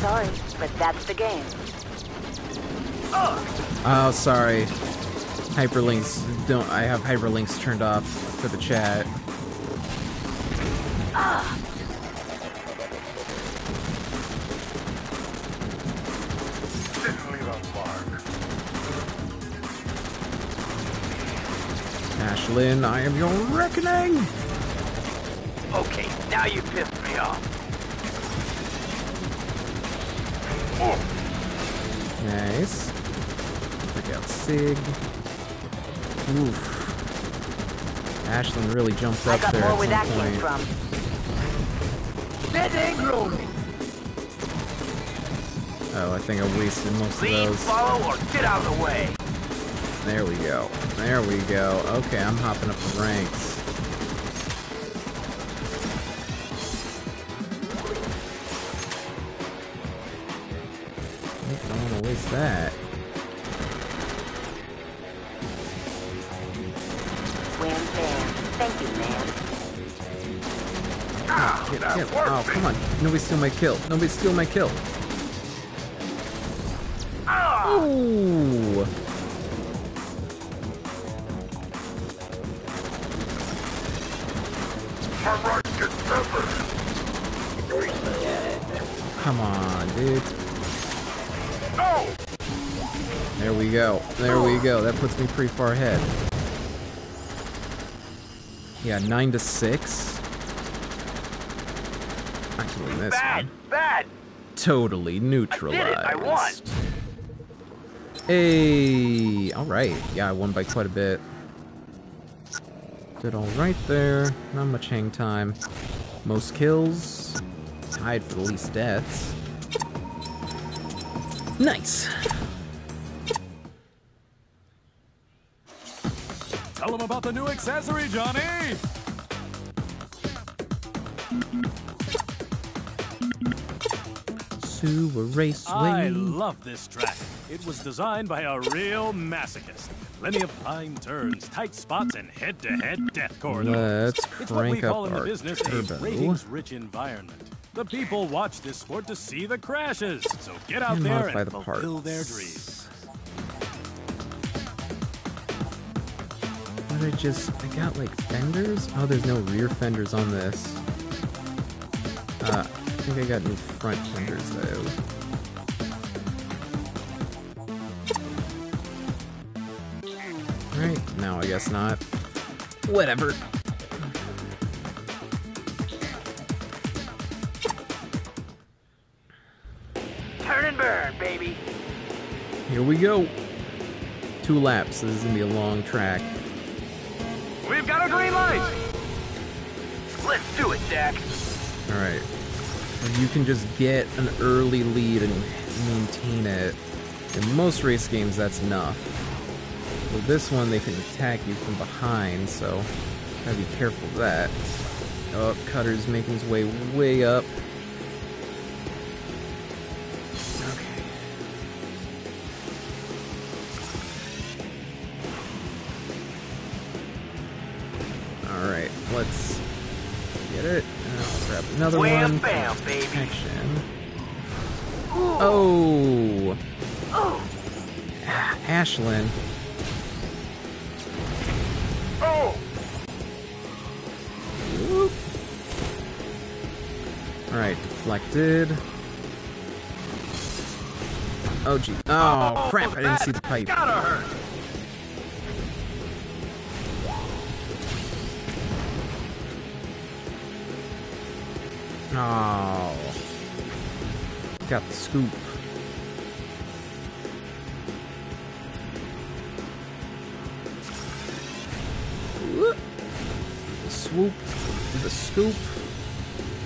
Speaker 12: Sorry, but that's the game.
Speaker 1: Oh, sorry. Hyperlinks don't. I have hyperlinks turned off for the chat.
Speaker 9: Didn't
Speaker 1: Ashelin, I am your reckoning.
Speaker 9: Okay, now you pissed me off.
Speaker 1: Nice. Check out Sig. Oof. Ashelin really jumped
Speaker 6: I
Speaker 1: up
Speaker 6: got
Speaker 1: there
Speaker 6: more
Speaker 1: at some
Speaker 6: that came
Speaker 1: point.
Speaker 6: from. That ain't grown.
Speaker 1: Oh, I think I wasted most of
Speaker 9: Lead,
Speaker 1: those.
Speaker 9: follow, or get out of the way.
Speaker 1: There we go. There we go. Okay, I'm hopping up the ranks. Nope, Don't want to waste that.
Speaker 6: Wham bam. Thank you, man.
Speaker 1: Ah, get, get. Oh, come on. Nobody steal my kill. Nobody steal my kill. Puts me pretty far ahead. Yeah, nine to six. Actually, this
Speaker 9: Bad,
Speaker 1: one
Speaker 9: bad.
Speaker 1: totally neutralized.
Speaker 9: I won.
Speaker 1: Hey, all right. Yeah, I won by quite a bit. Did all right there. Not much hang time. Most kills. Tied for the least deaths. Nice.
Speaker 2: About the new accessory, Johnny!
Speaker 1: Sewer Raceway.
Speaker 2: I love this track. It was designed by a real masochist. Plenty of line turns, tight spots, and head-to-head death corridors.
Speaker 1: Let's
Speaker 2: it's what we
Speaker 1: crank
Speaker 2: call in the business
Speaker 1: turbo.
Speaker 2: a ratings-rich environment. The people watch this sport to see the crashes, so get out
Speaker 1: And
Speaker 2: there and
Speaker 1: the
Speaker 2: fulfill
Speaker 1: parts.
Speaker 2: their dreams.
Speaker 1: Did I just... I got, like, fenders? Oh, there's no rear fenders on this. Uh, I think I got new front fenders, though. Right, no, I guess not. Whatever.
Speaker 9: Turn and burn, baby.
Speaker 1: Here we go. Two laps. This is gonna be a long track.
Speaker 9: We've got a green light. Let's do it, Dak.
Speaker 1: Alright. You can just get an early lead and maintain it. In most race games, that's enough. With this one, they can attack you from behind, so gotta be careful of that. Oh, Cutter's making his way way up. Another
Speaker 9: Wham
Speaker 1: one.
Speaker 9: bam, baby.
Speaker 1: Protection. Oh!
Speaker 9: Oh.
Speaker 1: Ashelin.
Speaker 9: Oh.
Speaker 1: Whoop. Alright, deflected. Oh gee. Oh, crap, I didn't see the pipe.
Speaker 9: Gotta hurt.
Speaker 1: Got the scoop. The swoop, the scoop,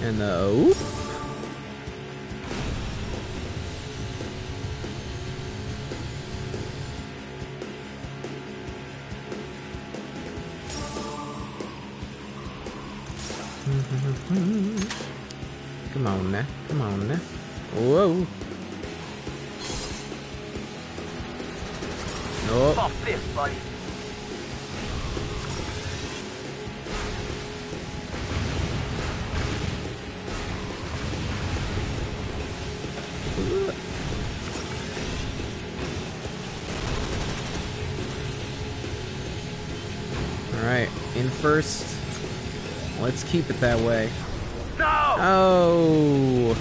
Speaker 1: and the oop. Keep it that way.
Speaker 9: No!
Speaker 1: Oh!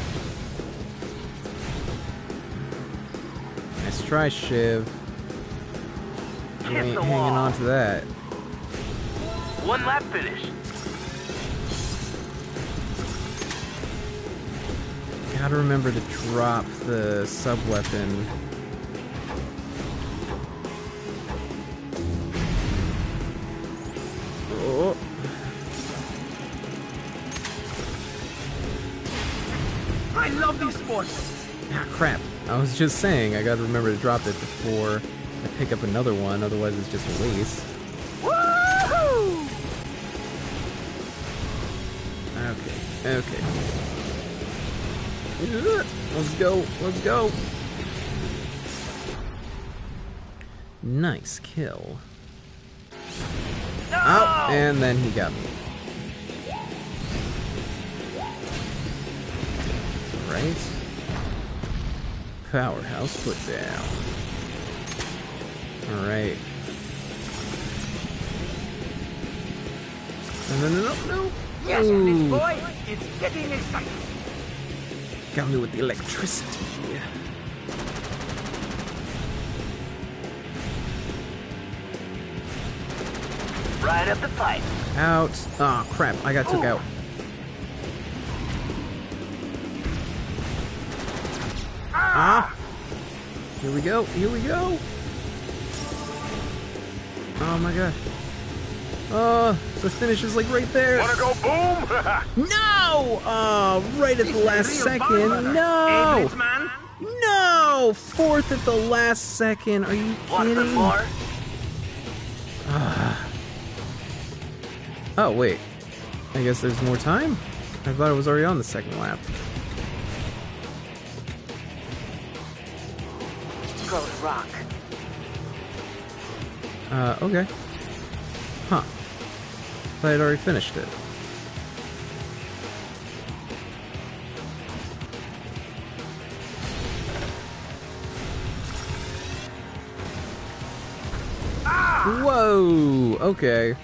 Speaker 1: Nice try, Shiv. You ain't hanging on to that.
Speaker 9: One lap finish.
Speaker 1: Gotta remember to drop the sub Ah, crap. I was just saying, I gotta remember to drop it before I pick up another one, otherwise it's just a waste.
Speaker 3: Woohoo!
Speaker 1: Okay, okay. Let's go, let's go. Nice kill. Oh, and then he got me. Powerhouse put down. Alright. No, no, no, no, no.
Speaker 3: Yes,
Speaker 1: Ooh.
Speaker 3: Miss Boy, it's getting exciting.
Speaker 1: Got me with the electricity. Yeah.
Speaker 9: Right up the pipe.
Speaker 1: Out. Oh crap! I got took out. Go. Here we go. Oh my god. Oh, the finish is like right there.
Speaker 9: Wanna go boom?
Speaker 1: No! Oh, right at the last second. No! No! Fourth at the last second. Are you kidding? Ah. Oh, wait. I guess there's more time? I thought I was already on the second lap. Uh, okay. Huh. I had already finished it. Whoa! Okay.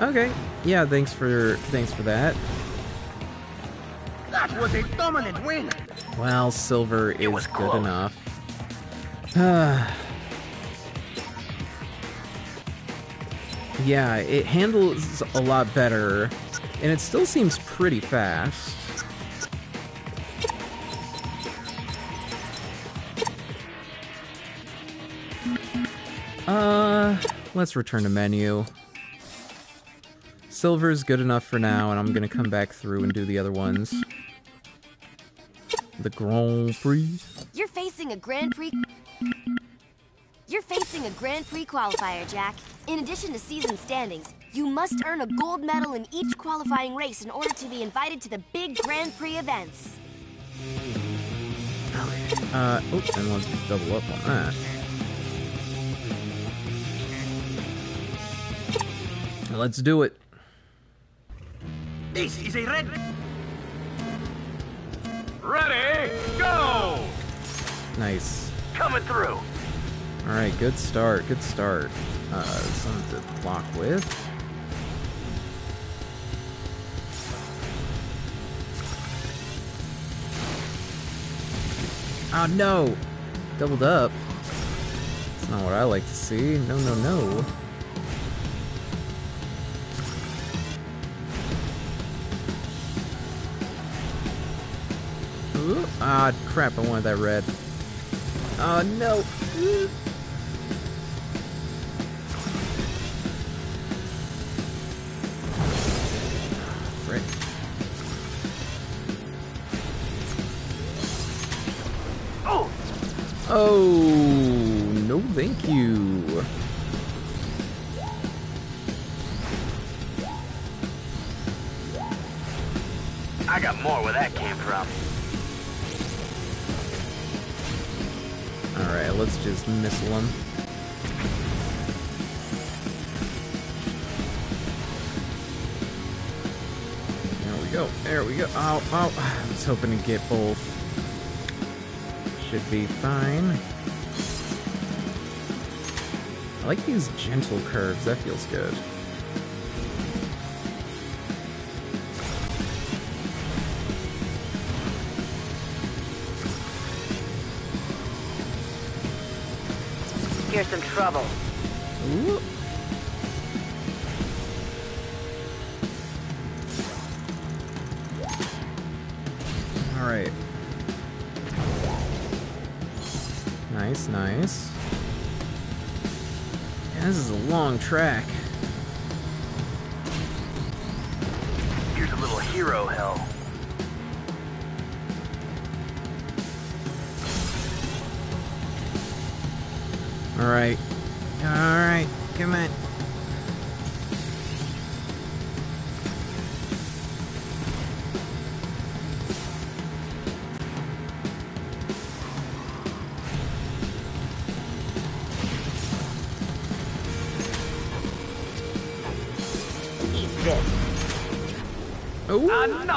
Speaker 1: Okay. Yeah, thanks for thanks for that.
Speaker 3: That was a dominant win.
Speaker 1: Well, silver is good enough. Ah. yeah, it handles a lot better, and it still seems pretty fast. Uh, let's return to menu. Silver's good enough for now, and I'm gonna come back through and do the other ones. The Grand Prix.
Speaker 6: You're facing a Grand Prix. You're facing a Grand Prix qualifier, Jak. In addition to season standings, you must earn a gold medal in each qualifying race in order to be invited to the big Grand Prix events.
Speaker 1: Uh, oh, and let's double up on that. Let's do it.
Speaker 3: This is a red.
Speaker 9: Ready, go!
Speaker 1: Nice.
Speaker 9: Coming through.
Speaker 1: All right, good start. Good start. Uh, something to block with. Oh no! Doubled up. That's not what I like to see. No, no, no. Ooh, ah, crap, I wanted that red. Oh no! Frick.
Speaker 9: Oh!
Speaker 1: Oh, no thank you.
Speaker 9: I got more where that came from.
Speaker 1: Let's just missile him. There we go. There we go. Oh, oh. I was hoping to get both. Should be fine. I like these gentle curves. That feels good.
Speaker 12: Trouble.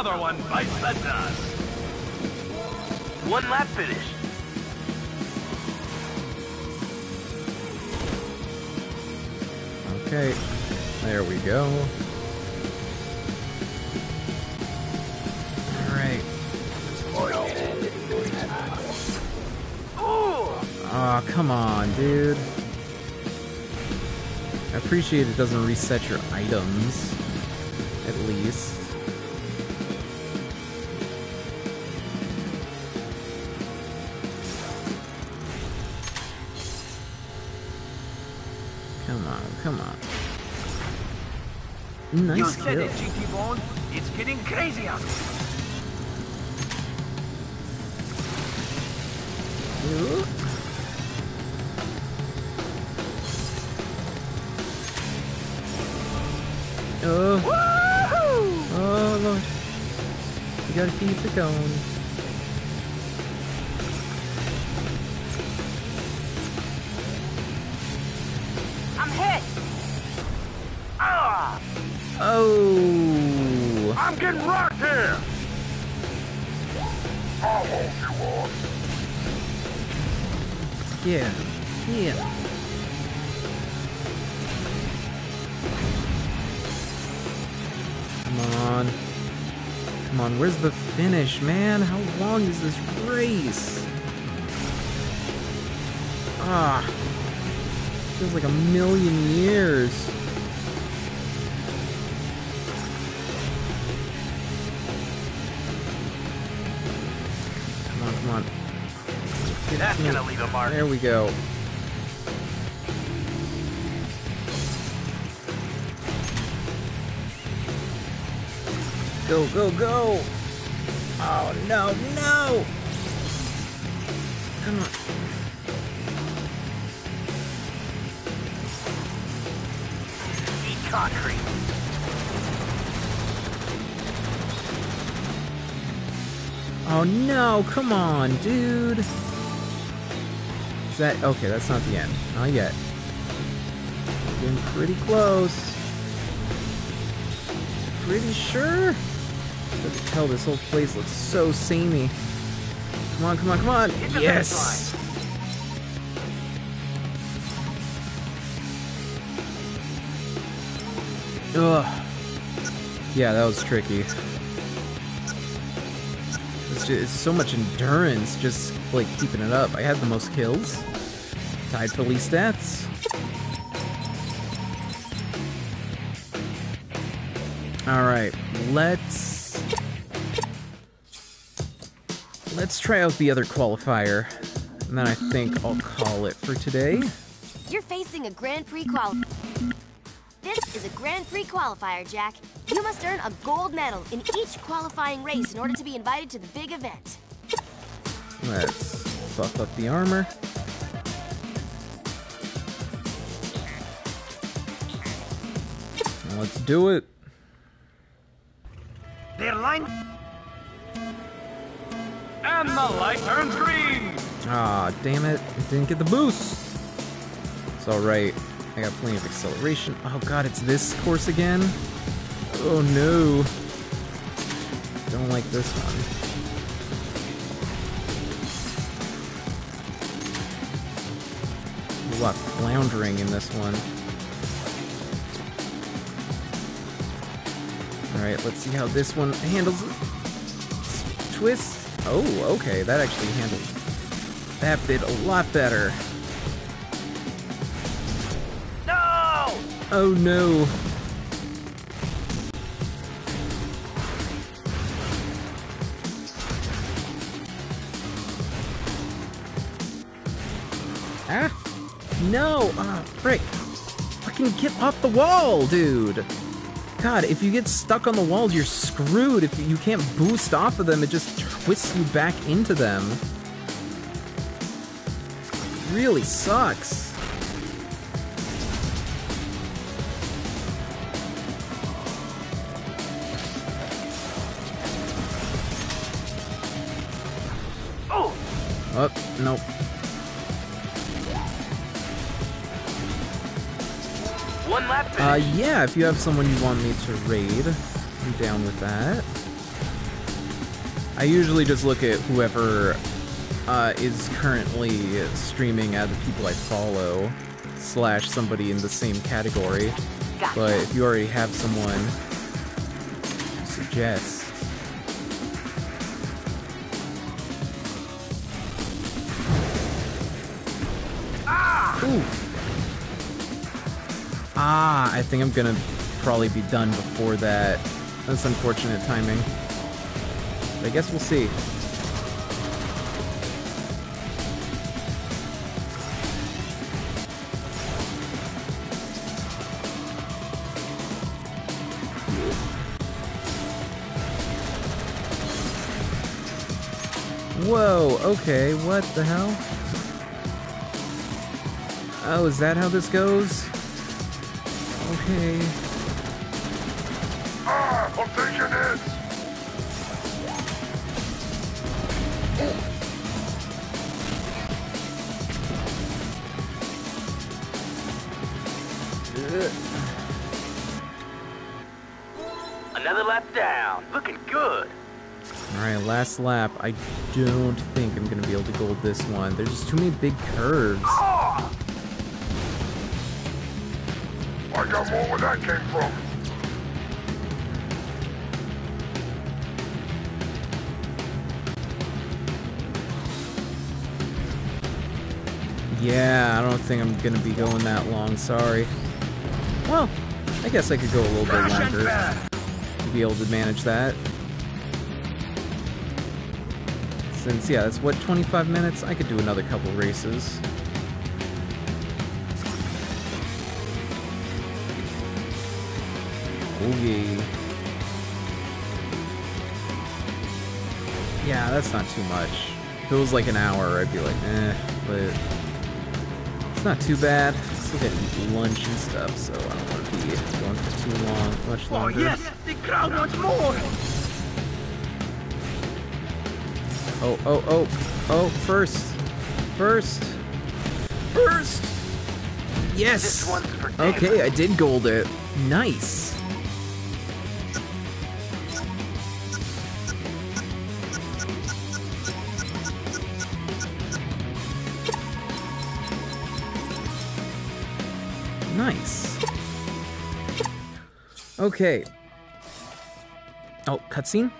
Speaker 9: Another one bites the dust. One lap finish.
Speaker 1: Okay. There we go. All right. Oh, come on, dude. I appreciate it doesn't reset your items. Nice
Speaker 9: you said
Speaker 1: kill.
Speaker 9: it, GT Bone. It's getting crazy out there.
Speaker 1: Ooh. Oh. Oh, Lord. You gotta keep it going. Yeah. Yeah. Come on. Come on, where's the finish, man? How long is this race? Ah. Feels like a million years.
Speaker 9: Gonna leave a mark.
Speaker 1: There we go. Go, go, go! Oh, no, no! Come on.
Speaker 9: Eat concrete.
Speaker 1: Oh, no! Come on, dude! Is that... Okay, that's not the end. Not yet. Getting pretty close. Pretty sure? I can tell this whole place looks so samey. Come on, come on, come on! Yes! Ugh. Yeah, that was tricky. It's, just, it's so much endurance just like keeping it up. I had the most kills, tied for least deaths. All right, let's let's try out the other qualifier, and then I think I'll call it for today.
Speaker 6: You're facing a Grand Prix qual. This is a Grand Prix qualifier, Jak. You must earn a gold medal in each qualifying race in order to be invited to the big event.
Speaker 1: Let's buff up the armor. Let's do it.
Speaker 9: They're line. And the light turns green.
Speaker 1: Ah, damn it. It didn't get the boost. It's alright. I got plenty of acceleration. Oh god, it's this course again? Oh no. Don't like this one. Lot floundering in this one. Alright, let's see how this one handles it. Twist. Oh, okay, that actually handled that bit a lot better.
Speaker 3: No!
Speaker 1: Oh no. No! Ah, frick! Fucking get off the wall, dude! God, if you get stuck on the walls, you're screwed. If you can't boost off of them, it just twists you back into them. Really sucks.
Speaker 3: Oh!
Speaker 1: Oh, nope. Uh, yeah, if you have someone you want me to raid, I'm down with that. I usually just look at whoever uh, is currently streaming at the people I follow, slash somebody in the same category. But if you already have someone, suggest. Ooh. Ah, I think I'm gonna probably be done before that. That's unfortunate timing. But I guess we'll see. Whoa, okay, what the hell? Oh, is that how this goes? Okay.
Speaker 15: Ah, I'm taking it!
Speaker 3: Another lap down. Looking good.
Speaker 1: Alright, last lap. I don't think I'm gonna be able to gold this one. There's just too many big curves.
Speaker 15: I got more where that came from.
Speaker 1: Yeah, I don't think I'm gonna be going that long, sorry. Well, I guess I could go a little bit longer to be able to manage that. Since, yeah, that's what, 25 minutes? I could do another couple races. Oh yeah. Yeah, that's not too much. If it was like an hour, I'd be like, eh, but it's not too bad. Still gotta eat lunch and stuff, so I don't want to be going for too long, much longer.
Speaker 3: Oh,
Speaker 1: longer.
Speaker 3: yes! The crowd wants more!
Speaker 1: Oh, oh, oh, oh, first, first, first. Yes.
Speaker 3: This one's for
Speaker 1: Okay, I did gold it. Nice. Okay. Oh, cutscene?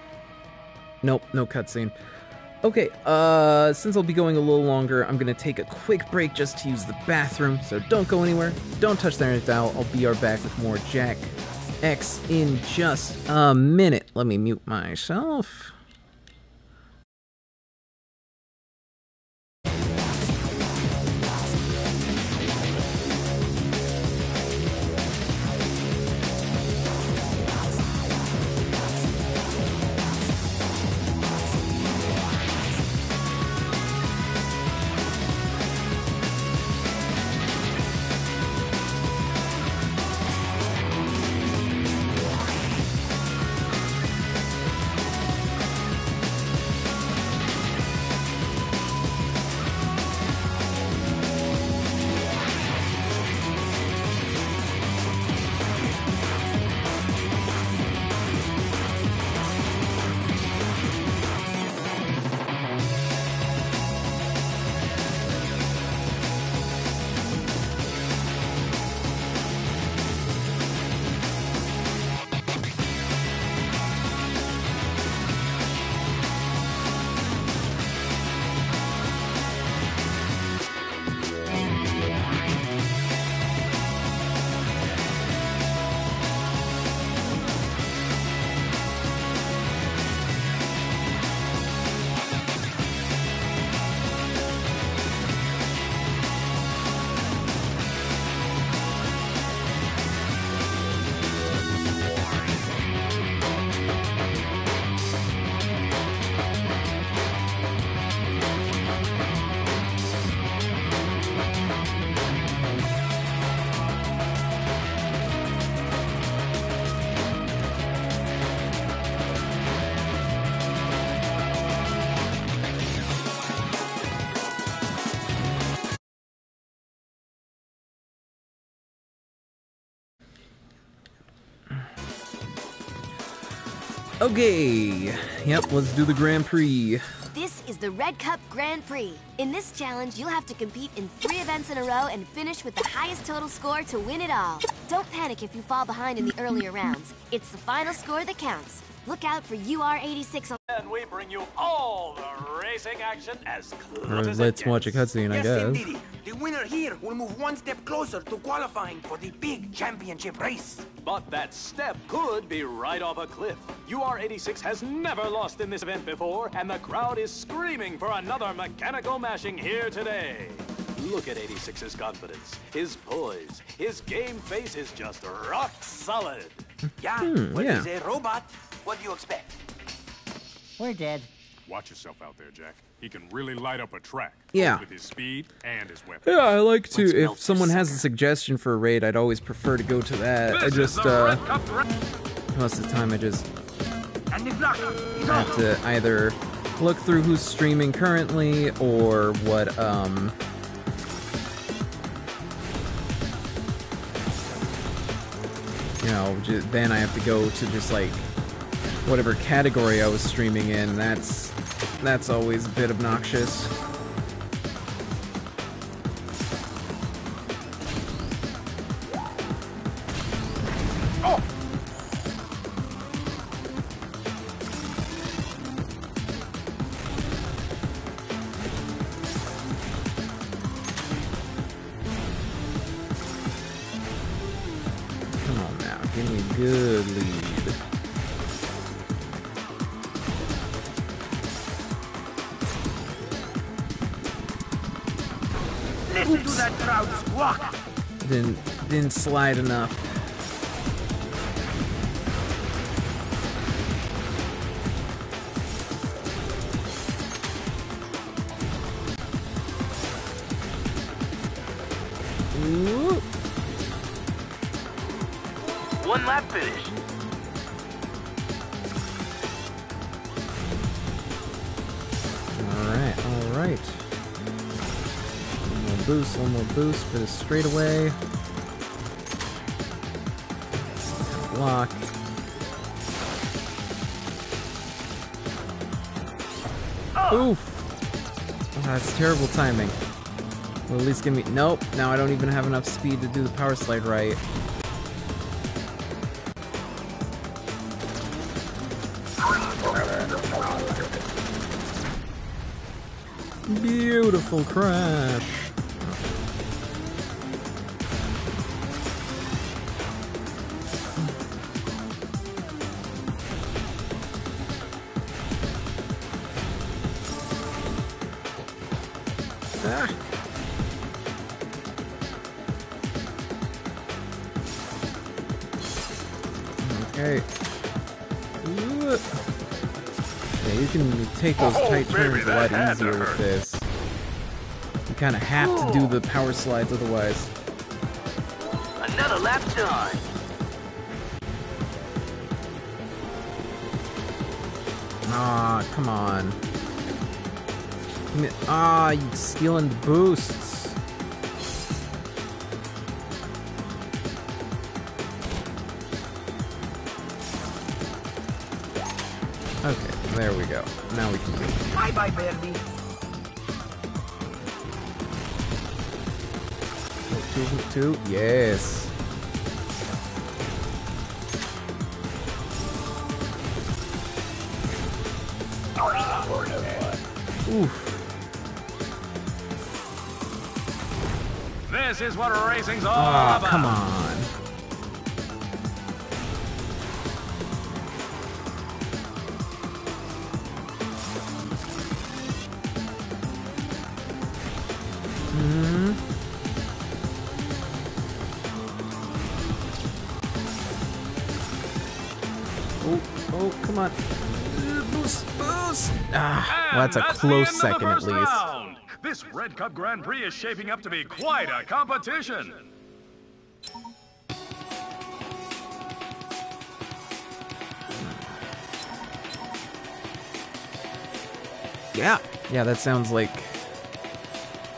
Speaker 1: Nope, no cutscene. Okay, uh, since I'll be going a little longer, I'm gonna take a quick break just to use the bathroom, so don't go anywhere. Don't touch the internet dial. I'll be right back with more Jak X in just a minute. Let me mute myself. Okay. Yep, let's do the Grand Prix.
Speaker 6: This is the Red Cup Grand Prix. In this challenge, you'll have to compete in three events in a row and finish with the highest total score to win it all. Don't panic if you fall behind in the earlier rounds. It's the final score that counts. Look out for UR86.
Speaker 2: And we bring you all the racing action as
Speaker 1: Or
Speaker 2: close as
Speaker 1: let's
Speaker 2: it
Speaker 1: watch a
Speaker 2: gets.
Speaker 1: cutscene, I
Speaker 3: Yes,
Speaker 1: guess.
Speaker 3: indeedy. The winner here will move one step closer to qualifying for the big championship race.
Speaker 2: But that step could be right off a cliff. UR86 has never lost in this event before, and the crowd is screaming for another mechanical mashing here today. Look at 86's confidence, his poise, his game face is just rock solid.
Speaker 3: Yeah,
Speaker 1: Hmm,
Speaker 3: well,
Speaker 1: yeah.
Speaker 3: he's a robot. What do you expect?
Speaker 7: We're dead.
Speaker 11: Watch yourself out there, Jak. He can really light up a track.
Speaker 1: Yeah.
Speaker 11: With his speed and his weapon.
Speaker 1: Yeah, I like to.
Speaker 11: Let's
Speaker 1: If someone has a suggestion for a raid, I'd always prefer to go to that. I
Speaker 11: This is
Speaker 1: just, uh,
Speaker 11: Red Cup ra-
Speaker 1: most of the time I just
Speaker 9: And the block. He's
Speaker 1: have to either look through who's streaming currently or what, um. You know, ju- then I have to go to just like whatever category I was streaming in. That's that's always a bit obnoxious. Slide enough. Ooh.
Speaker 9: One lap finish.
Speaker 1: Alright, alright. One more boost, one more boost for the straightaway. Terrible timing. Well, at least give me. Nope, now I don't even have enough speed to do the power slide right. Beautiful crash. Tight
Speaker 9: baby,
Speaker 1: turns a lot easier with this. You kind of have to do the power slides otherwise.
Speaker 9: Another lap done.
Speaker 1: Ah, come on. Give me- Ah, you stealing the boosts.
Speaker 9: Bye bye, Bernie.
Speaker 1: Two, two, yes. Oof.
Speaker 2: This is what racing's all
Speaker 1: Ah,
Speaker 2: about.
Speaker 1: come on. Well, that's a
Speaker 2: the
Speaker 1: close
Speaker 2: end of the
Speaker 1: second at least.
Speaker 2: round. This Red Cup Grand Prix is shaping up to be quite a competition.
Speaker 1: Yeah. Yeah, that sounds like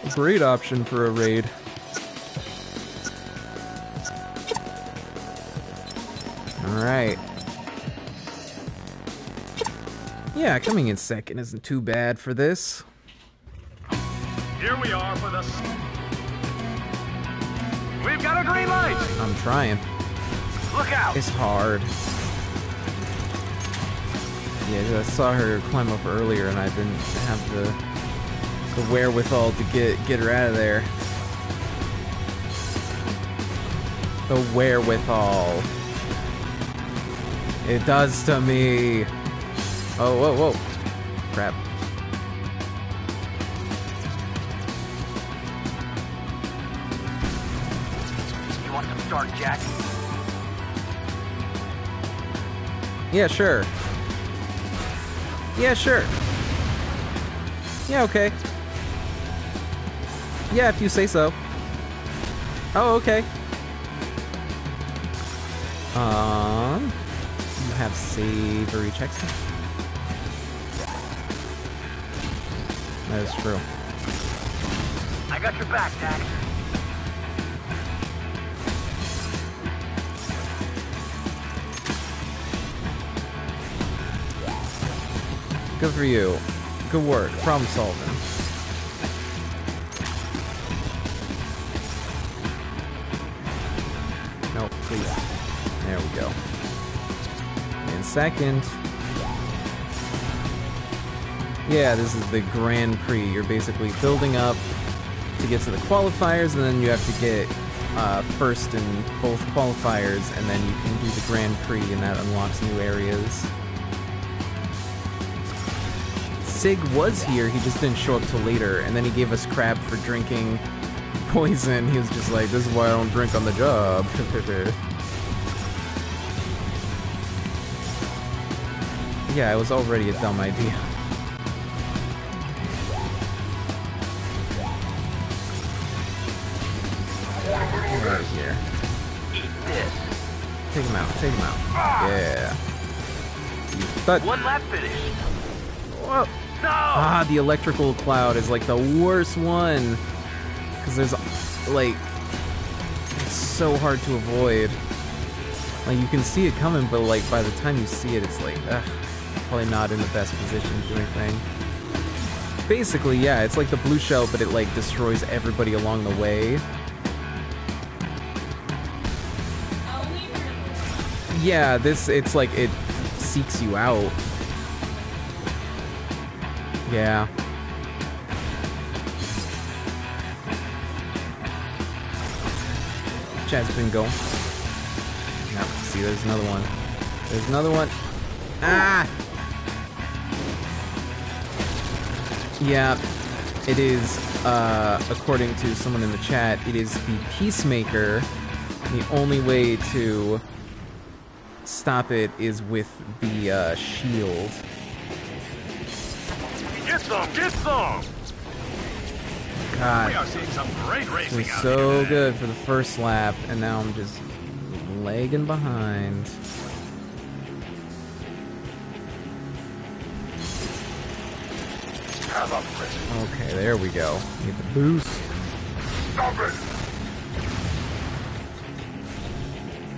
Speaker 1: a great option for a raid. Alright. Yeah, coming in second isn't too bad for this.
Speaker 9: Here we are for the. We've got a green light.
Speaker 1: I'm trying.
Speaker 9: Look out.
Speaker 1: It's hard. Yeah, I saw her climb up earlier, and I didn't have the the wherewithal to get get her out of there. The wherewithal. It does to me. Oh, whoa, whoa. Crap.
Speaker 3: You want some start, Jak?
Speaker 1: Yeah, sure. Yeah, sure. Yeah, okay. Yeah, if you say so. Oh, okay. Um, you have savory checks. That is true.
Speaker 3: I got your back, Jak.
Speaker 1: Good for you. Good work. Problem solving. Please. There we go. In second. Yeah, this is the Grand Prix. You're basically building up to get to the qualifiers, and then you have to get uh, first in both qualifiers, and then you can do the Grand Prix, and that unlocks new areas. Sig was here, he just didn't show up till later, and then he gave us crap for drinking poison. He was just like, this is why I don't drink on the job. yeah, it was already a dumb idea. Take him out, take him out. Yeah. But
Speaker 3: One lap finish.
Speaker 1: Whoa.
Speaker 3: No!
Speaker 1: Ah, the electrical cloud is like the worst one. Because there's, like, it's so hard to avoid. Like, you can see it coming, but, like, by the time you see it, it's like, ugh, probably not in the best position to do anything. Basically, yeah, it's like the blue shell, but it, like, destroys everybody along the way. Yeah, this, it's like, it seeks you out. Yeah. Chat's been going. No, see, there's another one. There's another one. Ah! Yeah, it is, uh, according to someone in the chat, it is the Peacemaker. The only way to stop it is with the, uh, shield.
Speaker 9: Get some, get some.
Speaker 1: God.
Speaker 9: We are seeing some great
Speaker 1: It
Speaker 9: racing
Speaker 1: was so good for the first lap, and now I'm just lagging behind.
Speaker 9: Have a listen.
Speaker 1: Okay, there we go. Get the boost.
Speaker 9: Stop it.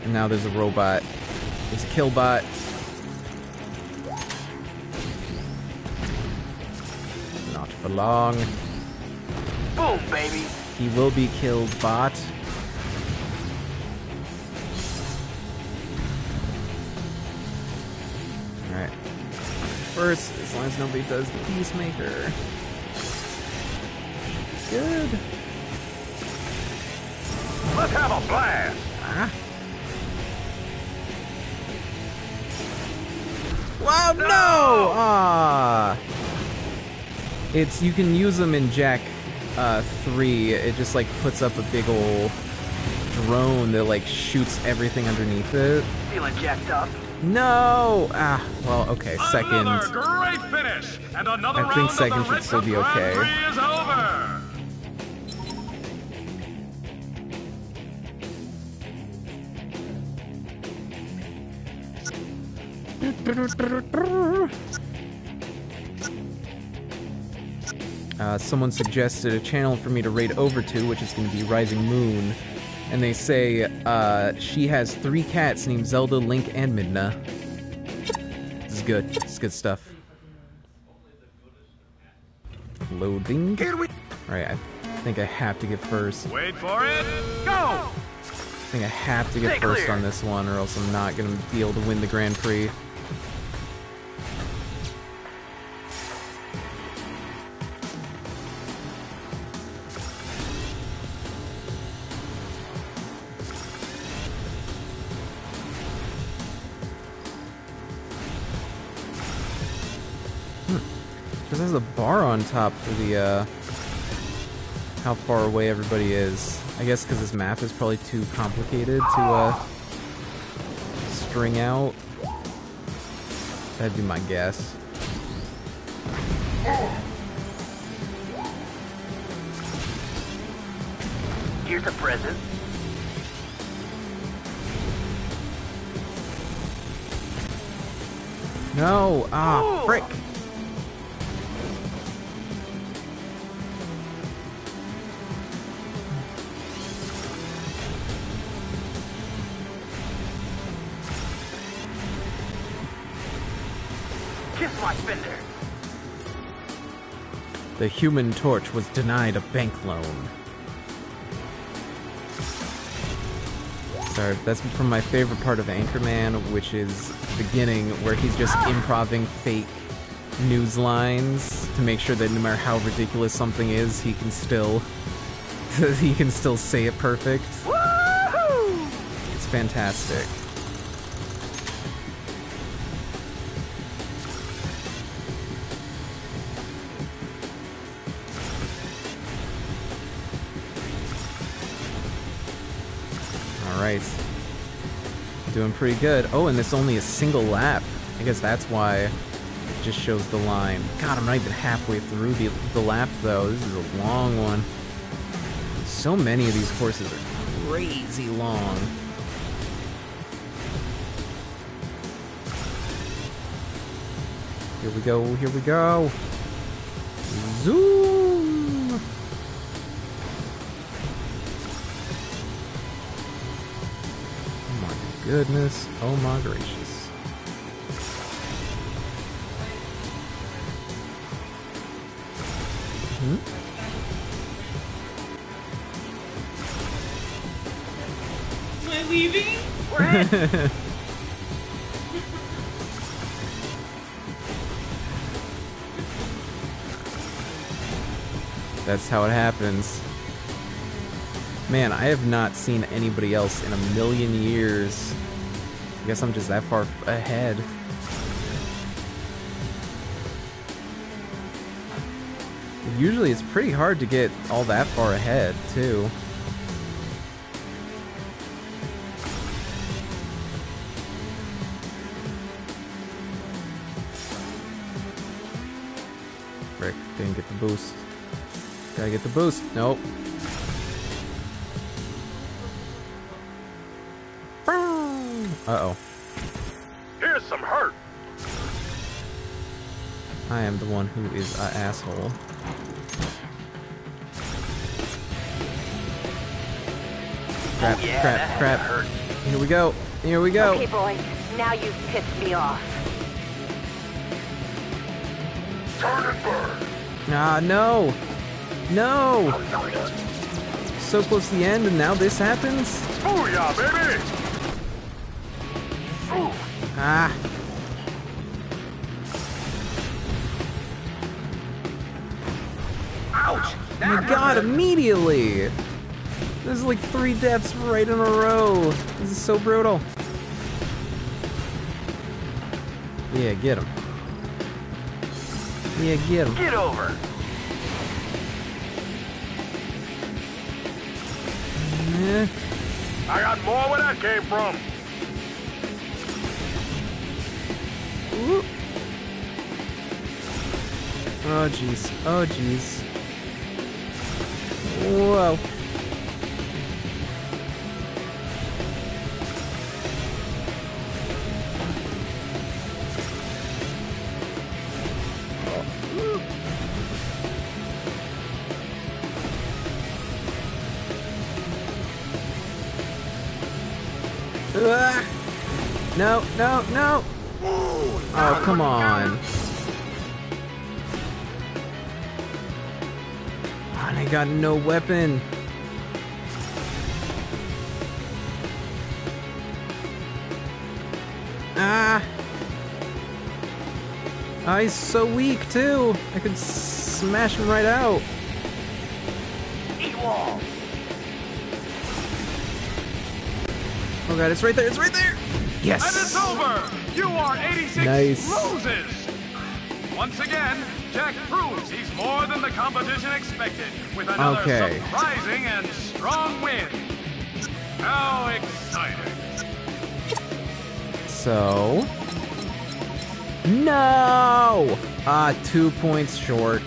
Speaker 1: And now there's a robot. A killbot. Not for long.
Speaker 3: Boom, baby.
Speaker 1: He will be killed, bot. Alright. First, as long as nobody does the Peacemaker. Good.
Speaker 9: Let's have a blast.
Speaker 1: Ah. Wow, no! Ah. It's you can use them in Jak uh, 3. It just like puts up a big old drone that like shoots everything underneath it.
Speaker 3: Feeling jacked up.
Speaker 1: No! Ah, well, okay, second.
Speaker 9: Another great finish, and another
Speaker 1: I think second
Speaker 9: of the
Speaker 1: should still be
Speaker 9: Red Cup
Speaker 1: okay. Uh, someone suggested a channel for me to raid over to, which is going to be Rising Moon. And they say uh, she has three cats named Zelda, Link, and Midna. This is good. This is good stuff. Loading. Alright, I think I have to get first.
Speaker 9: Wait for it. Go!
Speaker 1: I think I have to get
Speaker 9: Stay
Speaker 1: first
Speaker 9: clear.
Speaker 1: on this one, or else I'm not gonna be able to win the Grand Prix. There's a bar on top for the, uh, how far away everybody is. I guess because this map is probably too complicated to, uh, string out. That'd be my guess.
Speaker 9: Here's a present.
Speaker 1: No! Ah, frick!
Speaker 9: Fender.
Speaker 1: The Human Torch was denied a bank loan. Sorry, that's from my favorite part of Anchorman, which is the beginning, where he's just ah! improving fake news lines to make sure that no matter how ridiculous something is, he can still he can still say it perfect. It's fantastic. Doing pretty good. Oh, and it's only a single lap. I guess that's why it just shows the line. God, I'm not even halfway through the, the lap, though. This is a long one. So many of these courses are crazy long. Here we go, here we go. Zoom! Goodness. Oh my gracious. Hmm?
Speaker 16: Am I leaving?
Speaker 1: That's how it happens. Man, I have not seen anybody else in a million years. I guess I'm just that far ahead. Usually it's pretty hard to get all that far ahead, too. Frick, didn't get the boost. Gotta get the boost. Nope. Uh-oh.
Speaker 9: Here's some hurt.
Speaker 1: I am the one who is a asshole. Crap,
Speaker 12: Oh, yeah,
Speaker 1: crap, crap.
Speaker 12: hurt.
Speaker 1: Here we go. Here we go.
Speaker 12: Okay, boys. Now you've pissed me off.
Speaker 15: Turn and burn.
Speaker 1: Ah, no. No. So close to the end, and now this happens?
Speaker 9: Booyah, baby!
Speaker 1: Ah.
Speaker 9: Ouch!
Speaker 1: My god, immediately! There's like three deaths right in a row. This is so brutal. Yeah, get him. Yeah, get him.
Speaker 9: Get over.
Speaker 1: Eh.
Speaker 9: I got more where that came from.
Speaker 1: Oh jeez. Oh jeez. Whoa. No, no, no. Oh, come on. I got no weapon. Ah! Ah, he's so weak too. I could smash him right out.
Speaker 3: Wall.
Speaker 1: Oh god, it's right there. It's right there. Yes.
Speaker 9: And it's over. UR86
Speaker 1: Nice.
Speaker 9: loses. Once again, Jak proves he's more than the competition expected with another
Speaker 1: Okay.
Speaker 9: surprising and strong win. How exciting.
Speaker 1: So. No! Ah, two points short.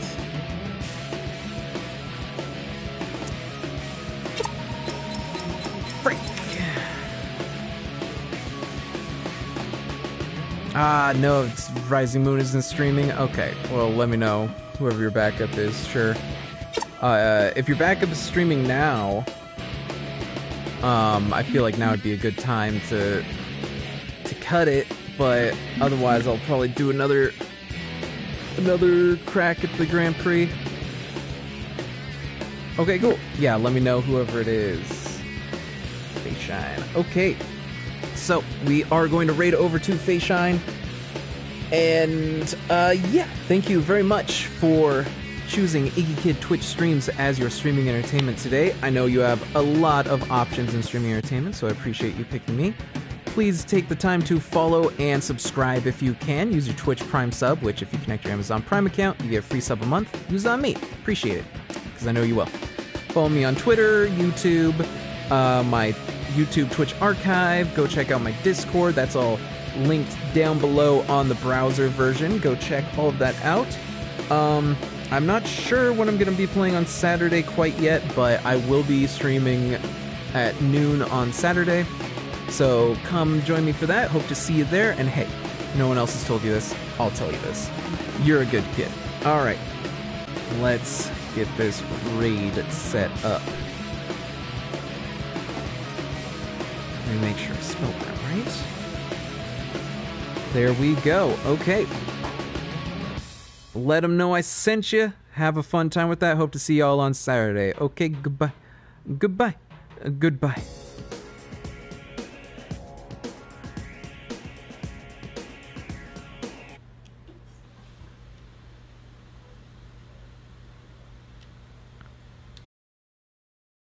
Speaker 1: Ah, no, it's Rising Moon isn't streaming. Okay, well, let me know. Whoever your backup is, sure. Uh, if your backup is streaming now, um, I feel like now would be a good time to to cut it, but otherwise I'll probably do another another crack at the Grand Prix. Okay, cool. Yeah, let me know whoever it is. Face Shine. Okay. So we are going to raid over to Face Shine. And uh yeah, thank you very much for choosing Iggykidd Twitch streams as your streaming entertainment today. I know you have a lot of options in streaming entertainment, so I appreciate you picking me. Please take the time to follow and subscribe if you can. Use your Twitch Prime sub, which if you connect your Amazon Prime account, you get a free sub a month. Use on me. Appreciate it, because I know you will. Follow me on Twitter, YouTube, uh, my YouTube Twitch archive. Go check out my Discord. That's all linked down below on the browser version. Go check all of that out. Um, I'm not sure what I'm going to be playing on Saturday quite yet, but I will be streaming at noon on Saturday. So come join me for that. Hope to see you there. And hey, no one else has told you this. I'll tell you this. You're a good kid. All right. Let's get this raid set up. Let me make sure I spelled that right. There we go. Okay. Let them know I sent you. Have a fun time with that. Hope to see y'all on Saturday. Okay, goodbye. Goodbye. Goodbye.